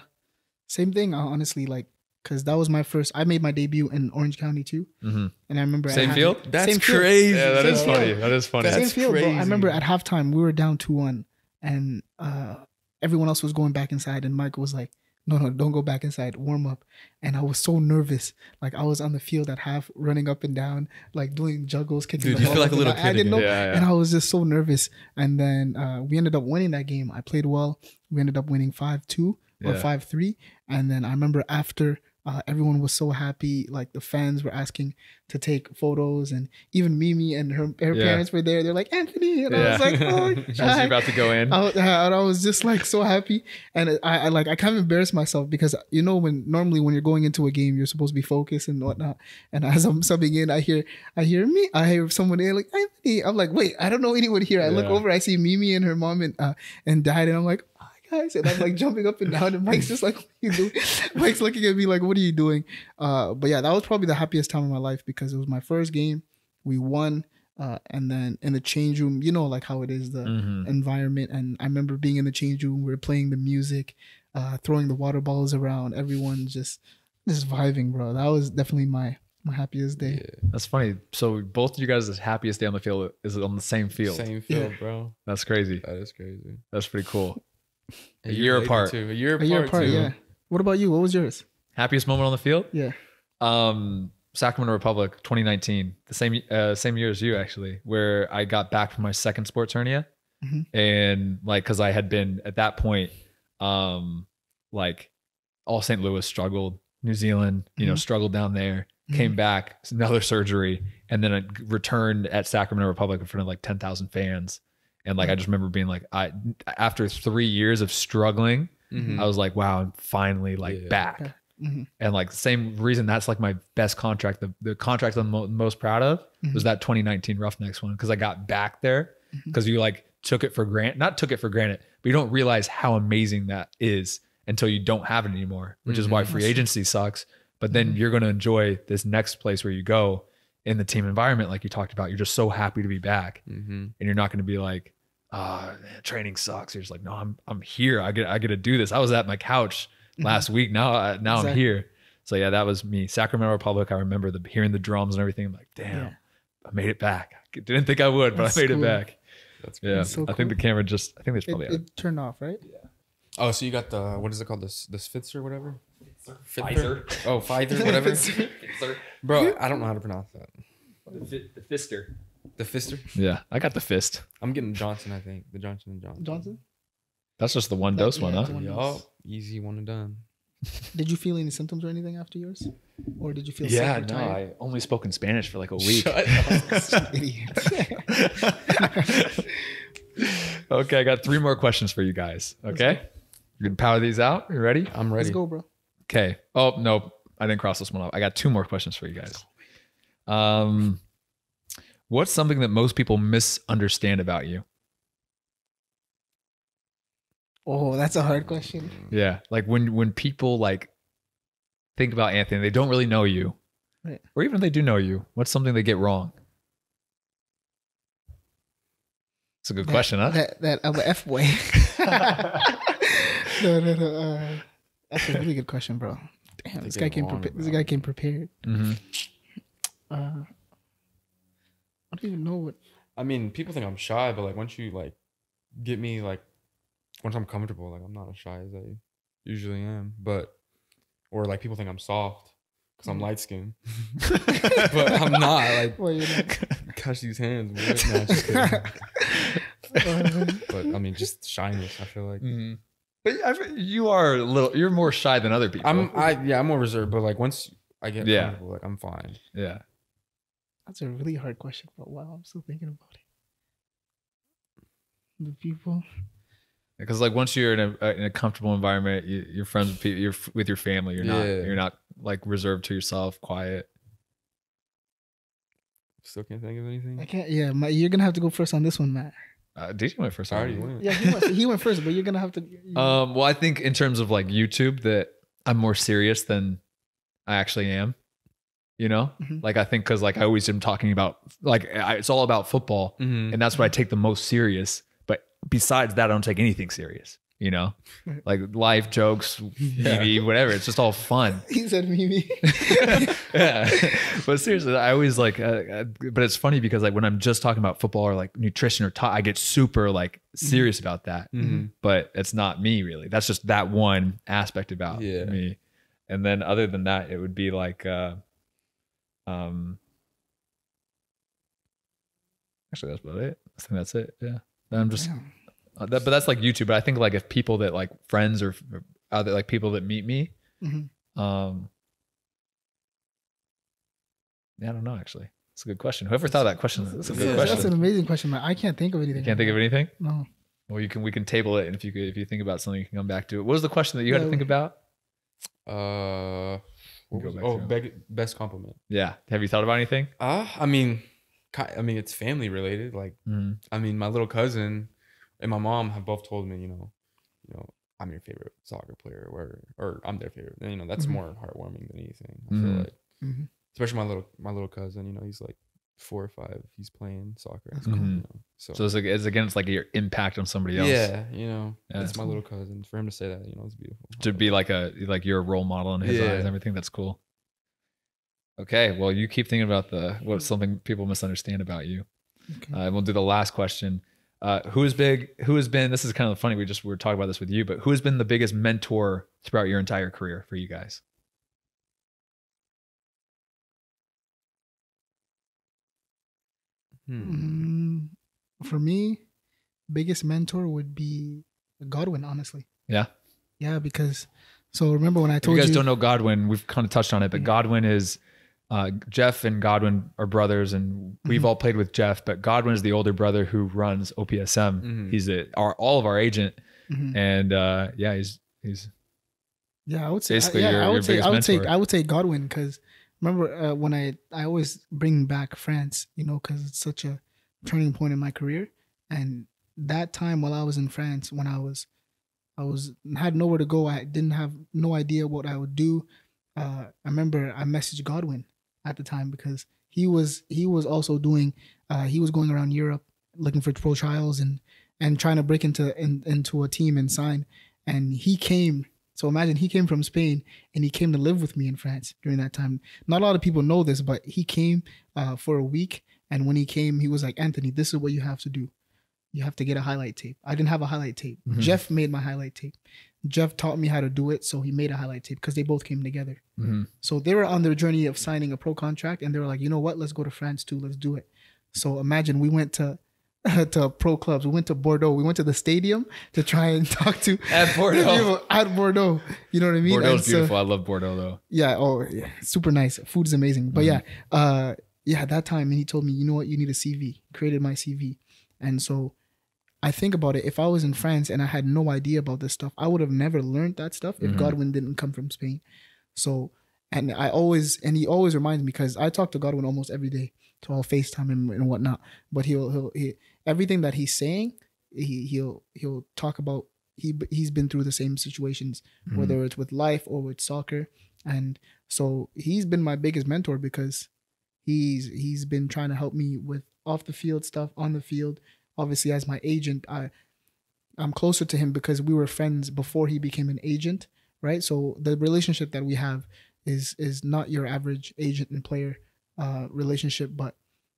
C: same thing. uh, Honestly, like, cause that was my first. I made my debut in Orange County too,
A: Mm-hmm.
C: and I remember at
A: Same
C: half-
A: field?
B: That's
C: Same field.
B: crazy.
A: Yeah, that
C: Same
A: is
C: field.
A: funny. That is funny.
C: Same
B: That's
C: field, bro. I remember at halftime we were down two one, and uh, everyone else was going back inside, and Michael was like, "No, no, don't go back inside. Warm up." And I was so nervous. Like I was on the field at half, running up and down, like doing juggles, kicking
B: Dude,
C: the
B: you
C: ball.
B: feel like a little
C: down. I
B: kid
C: didn't know.
A: Yeah, yeah.
C: and I was just so nervous. And then uh, we ended up winning that game. I played well. We ended up winning five two or
A: Yeah.
C: five three. And then I remember after. Uh, everyone was so happy. Like the fans were asking to take photos, and even Mimi and her her
A: Yeah.
C: parents were there. They're like Anthony, and I was like, oh, hi." *laughs*
A: about to go in.
C: I, was- I was just like so happy, and I, I like I kind of embarrassed myself because you know when normally when you're going into a game you're supposed to be focused and whatnot, and as I'm subbing in I hear I hear me I hear someone there like Anthony I'm like wait I don't know anyone here I look over I see Mimi and her mom and uh, and dad and I'm like guys and I'm like jumping up and down and Mike's just like what *laughs* are you doing Mike's looking at me like what are you doing uh but yeah that was probably the happiest time of my life because it was my first game we won uh, and then in the change room you know like how it is the
A: Mhm.
C: environment and i remember being in the change room we are playing the music uh throwing the water balls around everyone just just vibing bro that was definitely my my happiest day
B: Yeah.
A: That's funny. So both of you guys' happiest day on the field is on the same field.
B: Same field, bro.
A: That's crazy.
B: That is crazy.
A: That's pretty cool. A year
B: later,
A: apart.
B: Too. A year
C: A
B: apart.
C: year apart,
B: too.
C: yeah. What about you? What was yours?
A: Happiest moment on the field?
C: Yeah.
A: Um, Sacramento Republic, 2019, the same uh, same year as you actually, where I got back from my second sports hernia,
C: Mhm.
A: and like because I had been at that point, um, like all St. Louis struggled, New Zealand, you know,
C: Mhm.
A: struggled down there, came back, another surgery, and then I returned at Sacramento Republic in front of like 10,000 fans, and like I just remember being like, I after three years of struggling,
B: Mhm.
A: I was like, wow, I'm finally like
B: Yeah.
A: back.
C: Mhm.
A: and like the same reason that's like my best contract the, the contract i'm mo- most proud of was mm-hmm. that 2019 roughnecks one because i got back there mm-hmm. because you like took it for granted not took it for granted but you don't realize how amazing that is until you don't have it anymore which is why mm-hmm. free agency sucks. But then you're going to enjoy this next place where you go in the team environment like you talked about. You're just so happy to be back and you're not going to be like Ah, man, training sucks you're just like no i'm i'm here i get i get to do this i was at my couch mm-hmm. last week now I, now i'm here so yeah that was me sacramento republic i remember the hearing the drums and everything i'm like damn
C: Yeah.
A: i made it back I didn't think i would but
C: That's
A: i made
C: cool.
A: it back
B: That's
A: yeah
C: That's so
A: i think the camera just i think there's probably a
C: it turned off, right? Yeah.
B: Oh, so you got the what is it called? This this Fitzer or whatever?
A: Pfizer.
B: Oh, Pfizer, *laughs* whatever. Bro, I don't know how to pronounce that.
A: the fister
B: The Fister.
A: yeah i got the fist
B: I'm getting Johnson. I think the Johnson and Johnson.
C: Johnson,
A: that's just the one
C: That-
A: dose one
C: yeah,
A: huh
C: the one-
B: Yup. Easy one and done. *laughs*
C: did you feel any symptoms or anything after yours, or did you feel
A: yeah
C: sick or
A: no
C: tired?
A: i only spoke in spanish for like a week
C: Idiot. *laughs* *laughs*
A: okay i got three more questions for you guys okay you can power these out you ready
B: I'm ready.
C: Let's go, bro.
A: Okay. Oh no, I didn't cross this one off. I got two more questions for you guys. Um, what's something that most people misunderstand about you?
C: Oh, that's a hard question.
A: Yeah, like when when people like think about Anthony, they don't really know you,
C: Right.
A: or even if they do know you, what's something they get wrong? It's a good
C: That-
A: question, huh?
C: That that I'm a F boy. *laughs* *laughs* no, no, no. Uh, that's a really good question, bro. Damn,
B: They
C: this guy came prepared. This guy came prepared. I don't even know what.
B: I mean, people think I'm shy, but like once you like get me like once I'm comfortable, like I'm not as shy as I usually am. But or like people think I'm soft because I'm light skinned, *laughs* but I'm not. Like
C: Well, you know.
B: catch these hands. What? No, just kidding. *laughs* but I mean, just shyness. I feel like
A: hmm But I, you are a little. You're more shy than other people.
B: I'm. I yeah, I'm more reserved. But like once I get
A: Yeah.
B: comfortable, like I'm fine.
A: yeah.
C: That's a really hard question, bro. Wow, I'm still thinking about it. The people.
A: because like once you're in a uh, in a comfortable environment, you, you're friends with people, you're with your family. You're not you're not like reserved to yourself, quiet.
B: Still can't think of anything.
C: I can't. Yeah, my, you're gonna have to go first on this one, Matt.
A: Uh, DJ went first.
B: I already
A: already.
B: went.
C: Yeah, he went, he went first, but you're gonna have to. you-
A: Um, well, I think in terms of like YouTube, that I'm more serious than I actually am. You know,
C: Mhm.
A: like I think because like I always am talking about like I, it's all about football,
B: Mhm.
A: and that's what I take the most serious. But besides that, I don't take anything serious. You know, like life jokes, *laughs* TV, whatever. It's just all fun. *laughs*
C: he said Mimi.
A: yeah, *laughs* but seriously, I always like. Uh, uh, but it's funny because like when I'm just talking about football or like nutrition or ta- I get super like serious about that.
B: Mhm.
A: But it's not me really. That's just that one aspect about
B: Yeah.
A: me. And then other than that, it would be like, uh, um, actually that's about it. I think that's it. Yeah, I'm just.
C: Damn.
A: Uh, that, but that's like YouTube. But I think like if people that like friends or or other like people that meet me,
C: Mhm.
A: um, yeah, I don't know. Actually, it's a good question. Whoever thought that question, that's a good
B: Yeah.
C: That's an amazing question, man. I can't think of anything.
A: You can't think of anything.
C: No.
A: Well, you can. We can table it, and if you could, if you think about something, you can come back to it. What was the question that you had to think about?
B: Uh, what
A: Go back
B: oh,
A: to it.
B: beg, best compliment.
A: Yeah. Have you thought about anything?
B: Uh, I mean, I mean, it's family related. Like,
A: Mm-hmm.
B: I mean, my little cousin and my mom have both told me, you know, you know, I'm your favorite soccer player, or or I'm their favorite. And, you know, that's
C: Mhm.
B: more heartwarming than anything. I feel like,
C: Mhm.
B: especially my little my little cousin. You know, he's like four or five. He's playing soccer.
C: That's
A: cool.
B: you know, so,
A: So it's, like, it's again, it's like your impact on somebody else.
B: yeah, you know,
A: Yeah,
B: it's my
A: cool.
B: little cousin. For him to say that, you know, it's beautiful.
A: To be like a like you're a role model in his
B: Yeah.
A: eyes and everything. That's cool. Okay. Well, you keep thinking about the
C: Mm.
A: what something people misunderstand about you.
C: Okay.
A: Uh, and we'll do the last question. Uh, who is big? Who has been? This is kind of funny. We just we were talking about this with you, but who has been the biggest mentor throughout your entire career for you guys?
B: Hmm.
C: Mm, for me, biggest mentor would be Godwin. Honestly,
A: Yeah.
C: yeah, because so remember when I
A: If you
C: told you,
A: guys don't know Godwin, we've kind of touched on it, but
C: Mhm.
A: Godwin is uh, Jeff and Godwin are brothers, and we've
C: Mhm.
A: all played with Jeff. But Godwin is the older brother who runs OPSM.
B: Mhm.
A: He's a, our all of our agent,
C: Mhm.
A: and uh, yeah, he's he's
C: Yeah, I would say.
A: Basically,
C: yeah,
A: your-
C: I
A: your
C: would say. I would say. I would say Godwin because remember uh, when I I always bring back France, you know, because it's such a turning point in my career, and that time while I was in France, when I was, I was had nowhere to go. I didn't have no idea what I would do. Uh, I remember I messaged Godwin at the time because he was he was also doing. Uh, he was going around Europe looking for pro trials and and trying to break into in, into a team and sign. And he came so imagine he came from Spain and he came to live with me in France during that time. Not a lot of people know this, but he came uh, for a week. And when he came, he was like, Anthony, this is what you have to do. You have to get a highlight tape. I didn't have a highlight tape.
A: Mhm.
C: Jeff made my highlight tape. Jeff taught me how to do it. So he made a highlight tape because they both came together.
A: mhm.
C: So they were on their journey of signing a pro contract and they were like, you know what? Let's go to France too. Let's do it. So imagine we went to *laughs* to pro clubs. We went to Bordeaux. We went to the stadium to try and *laughs* talk to
A: At Bordeaux. *laughs*
C: at Bordeaux. You know what I mean?
A: Bordeaux's
C: And so-
A: beautiful. I love Bordeaux though.
C: yeah. Oh, yeah. Super nice. Food is amazing. But yeah, uh, yeah. That time, and he told me, you know what? You need a CV. Created my CV, and so I think about it. If I was in France and I had no idea about this stuff, I would have never learned that stuff if
A: Mhm.
C: Godwin didn't come from Spain. So, and I always, and he always reminds me because I talk to Godwin almost every day, so I'll FaceTime him and whatnot. But he'll, he'll, he, everything that he's saying, he, he'll, he'll talk about. He, he's been through the same situations,
A: Mhm.
C: whether it's with life or with soccer, and so he's been my biggest mentor because he's he's been trying to help me with off the field stuff, on the field. Obviously, as my agent, I I'm closer to him because we were friends before he became an agent, right? So the relationship that we have is is not your average agent and player uh, relationship, but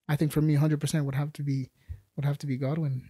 C: I think for me, 100% would have to be would have to be Godwin.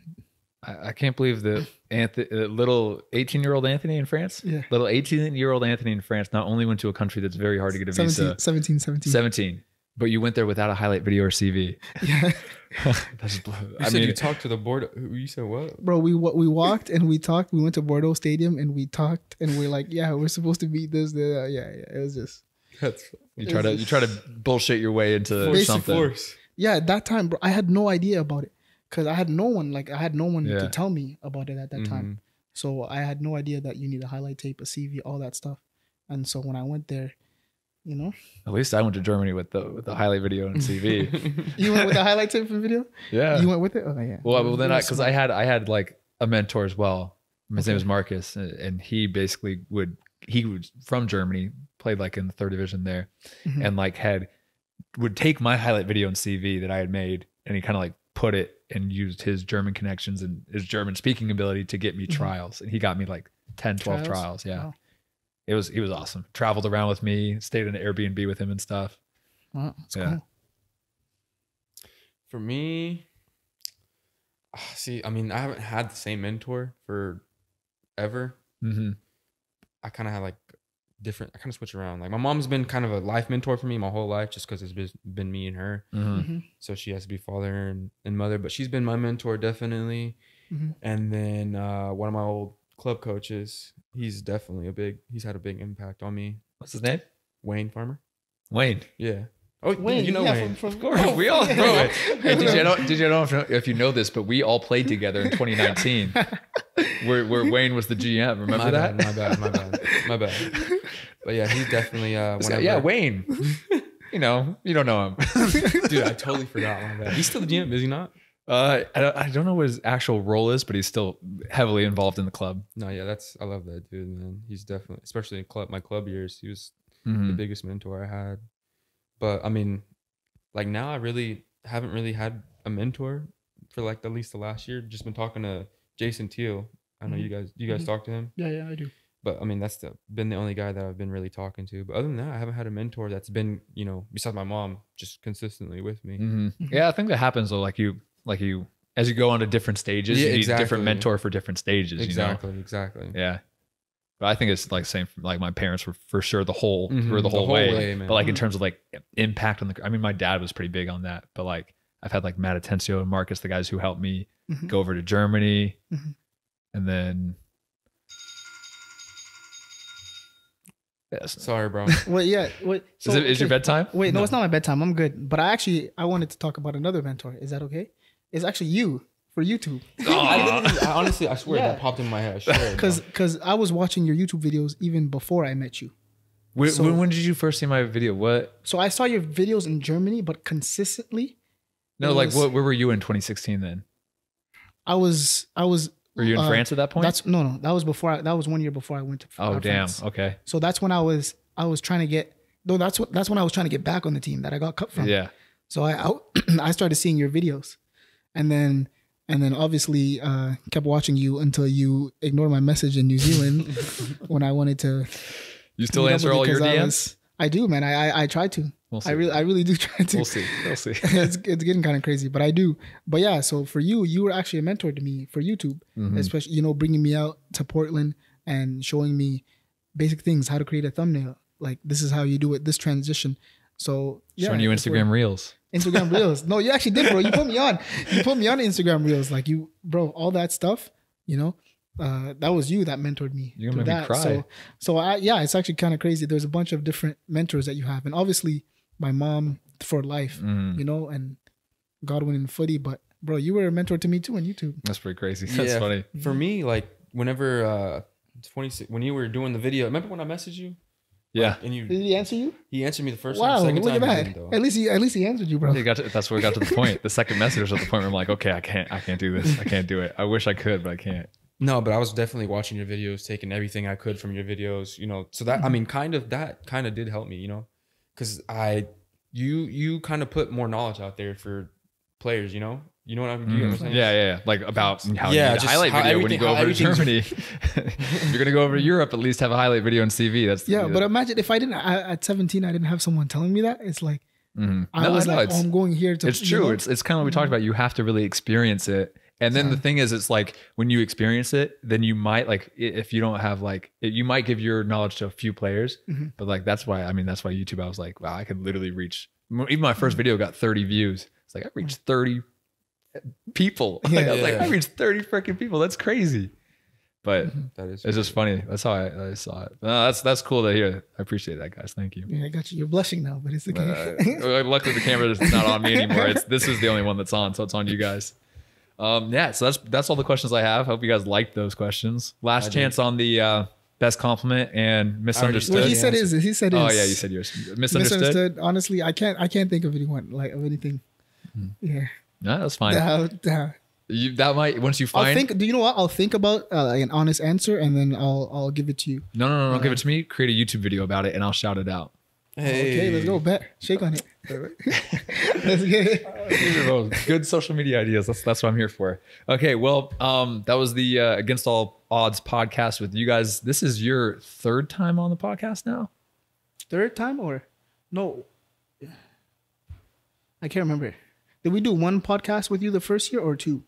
A: I, I can't believe that Anthony, uh, little 18 year old Anthony in France,
C: Yeah.
A: little 18 year old Anthony in France, not only went to a country that's very hard to get a
C: 17,
A: visa,
C: 17, 17.
A: 17, but you went there without a highlight video or CV.
C: Yeah. *laughs*
A: That's,
B: You
A: I
B: said
A: mean,
B: you talked to the board. who- You said what?
C: bro we wa- we walked and we talked we went to bordeaux stadium and we talked and we're like yeah we're supposed to beat this the yeah yeah it was just
B: That's
A: you try to you try to bullshit your way into
B: force to
A: something.
B: force.
C: yeah at that time bro i had no idea about it because i had no one like i had no one
A: Yeah.
C: to tell me about it at that time
B: Mhm.
C: so i had no idea that you need a highlight tape a cv all that stuff and so when i went there you know
A: At least I went to Germany with the with the highlight video and CV. *laughs*
C: you went with the highlight tape from video
A: yeah.
C: you went with it oh yeah
A: Well, well then
C: You
A: I because. I had I had like a mentor as well. His name
C: Okay.
A: was Marcus, and- and he basically would he was from Germany, played like in the third division there,
C: Mhm.
A: and like had would take my highlight video and CV that I had made, and he kind of like put it and used his German connections and his German speaking ability to get me
C: Mhm.
A: trials, and he got me like 10, 12
C: Trials?
A: trials. Yeah,
C: Wow.
A: it was he was awesome. Traveled around with me, stayed in an Airbnb with him and stuff.
C: Wow,
A: Yeah.
C: cool.
B: For me, ah, see, I mean, I haven't had the same mentor for ever.
A: hmm
B: I kind of had like different. I kind of switch around. Like my mom's been kind of a life mentor for me my whole life, just because it's been, been me and her.
A: hmm
C: Mhm,
B: So she has to be father and, and mother, but she's been my mentor definitely.
C: mhm.
B: And then uh, one of my old club coaches, he's definitely a big. He's had a big impact on me.
A: What's his name?
B: Wayne Farmer.
A: Wayne.
B: Yeah. Oh,
C: Wayne,
B: you know
C: yeah,
B: Wayne.
C: from, from,
A: Of course,
C: oh,
A: we all
C: yeah.
A: know it. *laughs* Hey, did you know? Did you know if, if you know this? But we all played together in *laughs* 2019, where where Wayne was the GM. Remember
B: my
A: that?
B: Bad, my bad. My bad. My bad. *laughs* But yeah, he's definitely. Uh,
A: So,
B: whenever,
A: yeah, Wayne. you know, you don't know him. *laughs*
B: Dude, I totally *laughs* forgot. My bad. He's still the GM, is he not?
A: Uh, I don't, I don't know what his actual role is, but he's still heavily involved in the club.
B: No, yeah, that's I love that dude, man. He's definitely, especially in club my club years, he was the
A: Mhm.
B: biggest mentor I had. But I mean, like now, I really haven't really had a mentor for like at least the last year. Just been talking to Jason Teal. I know you guys, you guys
C: Mhm.
B: talk to him,
C: yeah yeah i do
B: but I mean that's the been the only guy that I've been really talking to. But other than that, I haven't had a mentor that's been, you know, besides my mom, just consistently with me.
A: Mhm.
C: Mhm.
A: Yeah, I think that happens though. Like you, like you as you go on to different stages,
B: Yeah,
A: you need a different mentor for different stages.
B: Exactly, exactly.
A: You know? Yeah. But I think it's like same. Like my parents were for sure the whole through the
B: the
A: whole,
B: whole
A: way.
B: way,
A: but like in
C: Mhm.
A: terms of like impact on the. I mean, my dad was pretty big on that. But like I've had like Matt Atencio and Marcus, the guys who helped me
C: Mhm.
A: go over to Germany, and then. Yes.
B: Sorry, bro. *laughs*
C: Well, yeah. Wait,
A: is it is your bedtime?
C: Wait, no, it's not my bedtime. I'm good. But I actually I wanted to talk about another mentor. Is that okay? It's actually you for YouTube. *laughs*
B: I, literally, I honestly, I swear
C: Yeah.
B: that popped in my head. I swear, *laughs* bro.
C: Because because I was watching your YouTube videos even before I met you.
A: When,
C: So-
A: when, when did you first see my video? What?
C: So I saw your videos in Germany, but consistently,
A: No,
C: It
A: like what? Where were you in 2016? Then
C: I was I was.
A: Were you in
C: uh,
A: France at that point?
C: That's no no. That was before. I, that was one year before I went to.
A: oh
C: uh,
A: damn.
C: France.
A: Okay.
C: So that's when I was I was trying to get. No, that's what that's when I was trying to get back on the team that I got cut from.
A: Yeah.
C: So I I, *clears throat* I started seeing your videos, and then and then obviously uh, kept watching you until you ignored my message in New Zealand *laughs* when I wanted to.
A: You still answer all your
C: 'cause I
A: DMs?
C: was- I do, man. I I, I try to.
A: We'll.
C: I really I really do *laughs* try to.
A: we'll see. We'll see. *laughs*
C: it's it's getting kind of crazy, but I do. But yeah, so for you, you were actually a mentor to me for YouTube,
A: Mhm.
C: especially you know bringing me out to Portland and showing me basic things, how to create a thumbnail. Like this is how you do it. This transition. So yeah,
A: Showing you Instagram reels.
C: Instagram *laughs* Reels. No, you actually did, bro. You put me on. You put me on Instagram Reels. Like you, bro. All that stuff. You know, uh, that was you that mentored me.
A: You're gonna make me cry.
C: So, so I yeah, it's actually kind of crazy. There's a bunch of different mentors that you have, and obviously my mom for life.
A: Mhm.
C: You know, and Godwin and Footy. But bro, you were a mentor to me too on YouTube.
A: That's pretty crazy. *laughs* That's
B: Yeah.
A: funny.
B: for me, like whenever uh, 26, when you were doing the video, remember when I messaged you?
A: Yeah.
B: And you,
C: Did he answer you?
B: he answered me the first
C: wow,
B: time. Second
C: look
B: time
C: at that.
B: though.
C: At least he at least he answered you, bro.
A: They got to, that's where we got to the *laughs* point. The second message was at the point where I'm like, okay, I can't, I can't do this. I can't do it. I wish I could, but I can't.
B: No, but I was definitely watching your videos, taking everything I could from your videos, you know. So that I mean, kind of that kind of did help me, you know, because I, you you kind of put more knowledge out there for players, you know. You know what I'm, you know what I'm
A: Mhm.
B: saying?
A: Yeah, yeah, yeah. Like about how
B: Yeah,
A: you need a highlight
B: how
A: video when you go over to Germany. *laughs* You're gonna go over to Europe. At least have a highlight video on CV. That's
C: yeah, but imagine if I didn't I, at 17, I didn't have someone telling me that. It's like
A: Mhm.
C: I
A: No,
C: was
A: know,
C: like,
A: it's-
C: oh, I'm going here to.
A: it's true.
C: know? Mm-hmm.
A: It's it's kind of what we talked about. You have to really experience it. And then the thing is, it's like when you experience it, then you might like if you don't have like it- you might give your knowledge to a few players.
C: Mhm.
A: But like that's why I mean that's why YouTube. I was like, wow, I could literally reach. Even my
C: Mm-hmm.
A: first video got 30 views. It's like I reached 30 people. *laughs* Like, I was like, I reached 30 freaking people. That's crazy. But
C: Mm-hmm.
B: That is.
A: it's just funny. That's how I, I saw it. No, that's that's cool to hear. I appreciate that, guys. Thank you.
C: Yeah, I got you. You're blushing now, but it's
A: But,
C: okay.
A: uh, luckily, the camera is not on me *laughs* anymore. It's this is the only one that's on, so it's on you guys. Um, yeah, so that's that's all the questions I have. Hope you guys liked those questions. Last
B: I did.
A: chance on the uh, best compliment and misunderstood.
C: well, he said his. He said his.
A: oh yeah, you said yours. Misunderstood.
C: misunderstood. Honestly, I can't. I can't think of anyone like of anything.
A: Hmm.
C: Yeah.
A: No, that's fine.
C: Uh,
A: You, that might once you
C: I'll
A: find.
C: think. Do you know what? I'll think about uh, like an honest answer, and then I'll I'll give it to you.
A: no, no, no, no. Give it to me. Create a YouTube video about it, and I'll shout it out.
C: Okay, let's go. Bet. Shake on it. *laughs* let's get it.
A: These are good social media ideas. That's that's what I'm here for. Okay, well, um, that was the uh, Against All Odds podcast with you guys. This is your third time on the podcast now.
C: Third time or no? I can't remember. Did we do one podcast with you the first year or two?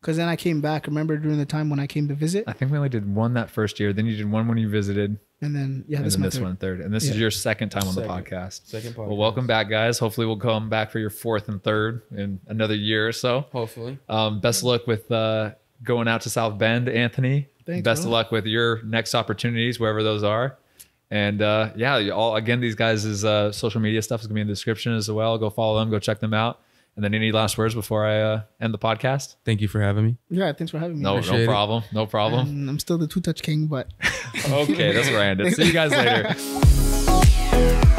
C: Because then I came back. Remember during the time when I came to visit,
A: I think we only did one that first year. Then you did one when you visited,
C: and then yeah,
A: and
C: this
A: then
C: is
A: this
C: third.
A: one third. And this is your second time on the podcast.
B: Second podcast.
A: Well, welcome back, guys. Hopefully, we'll come back for your fourth and third in another year or so.
B: Hopefully.
A: Um, best of luck with uh, going out to South Bend, Anthony.
C: Thanks,
A: best
C: bro.
A: of luck with your next opportunities, wherever those are. And uh, yeah, all again, these guys' uh, social media stuff is gonna be in the description as well. Go follow them, go check them out. And then any last words before I uh, end the podcast?
B: Thank you for having me.
C: Yeah, thanks for having me.
A: No,
B: Appreciate
A: no
B: it.
A: problem, no problem.
C: Um, I'm still the two touch king, but *laughs*
A: okay, that's where I ended. See you guys later. *laughs*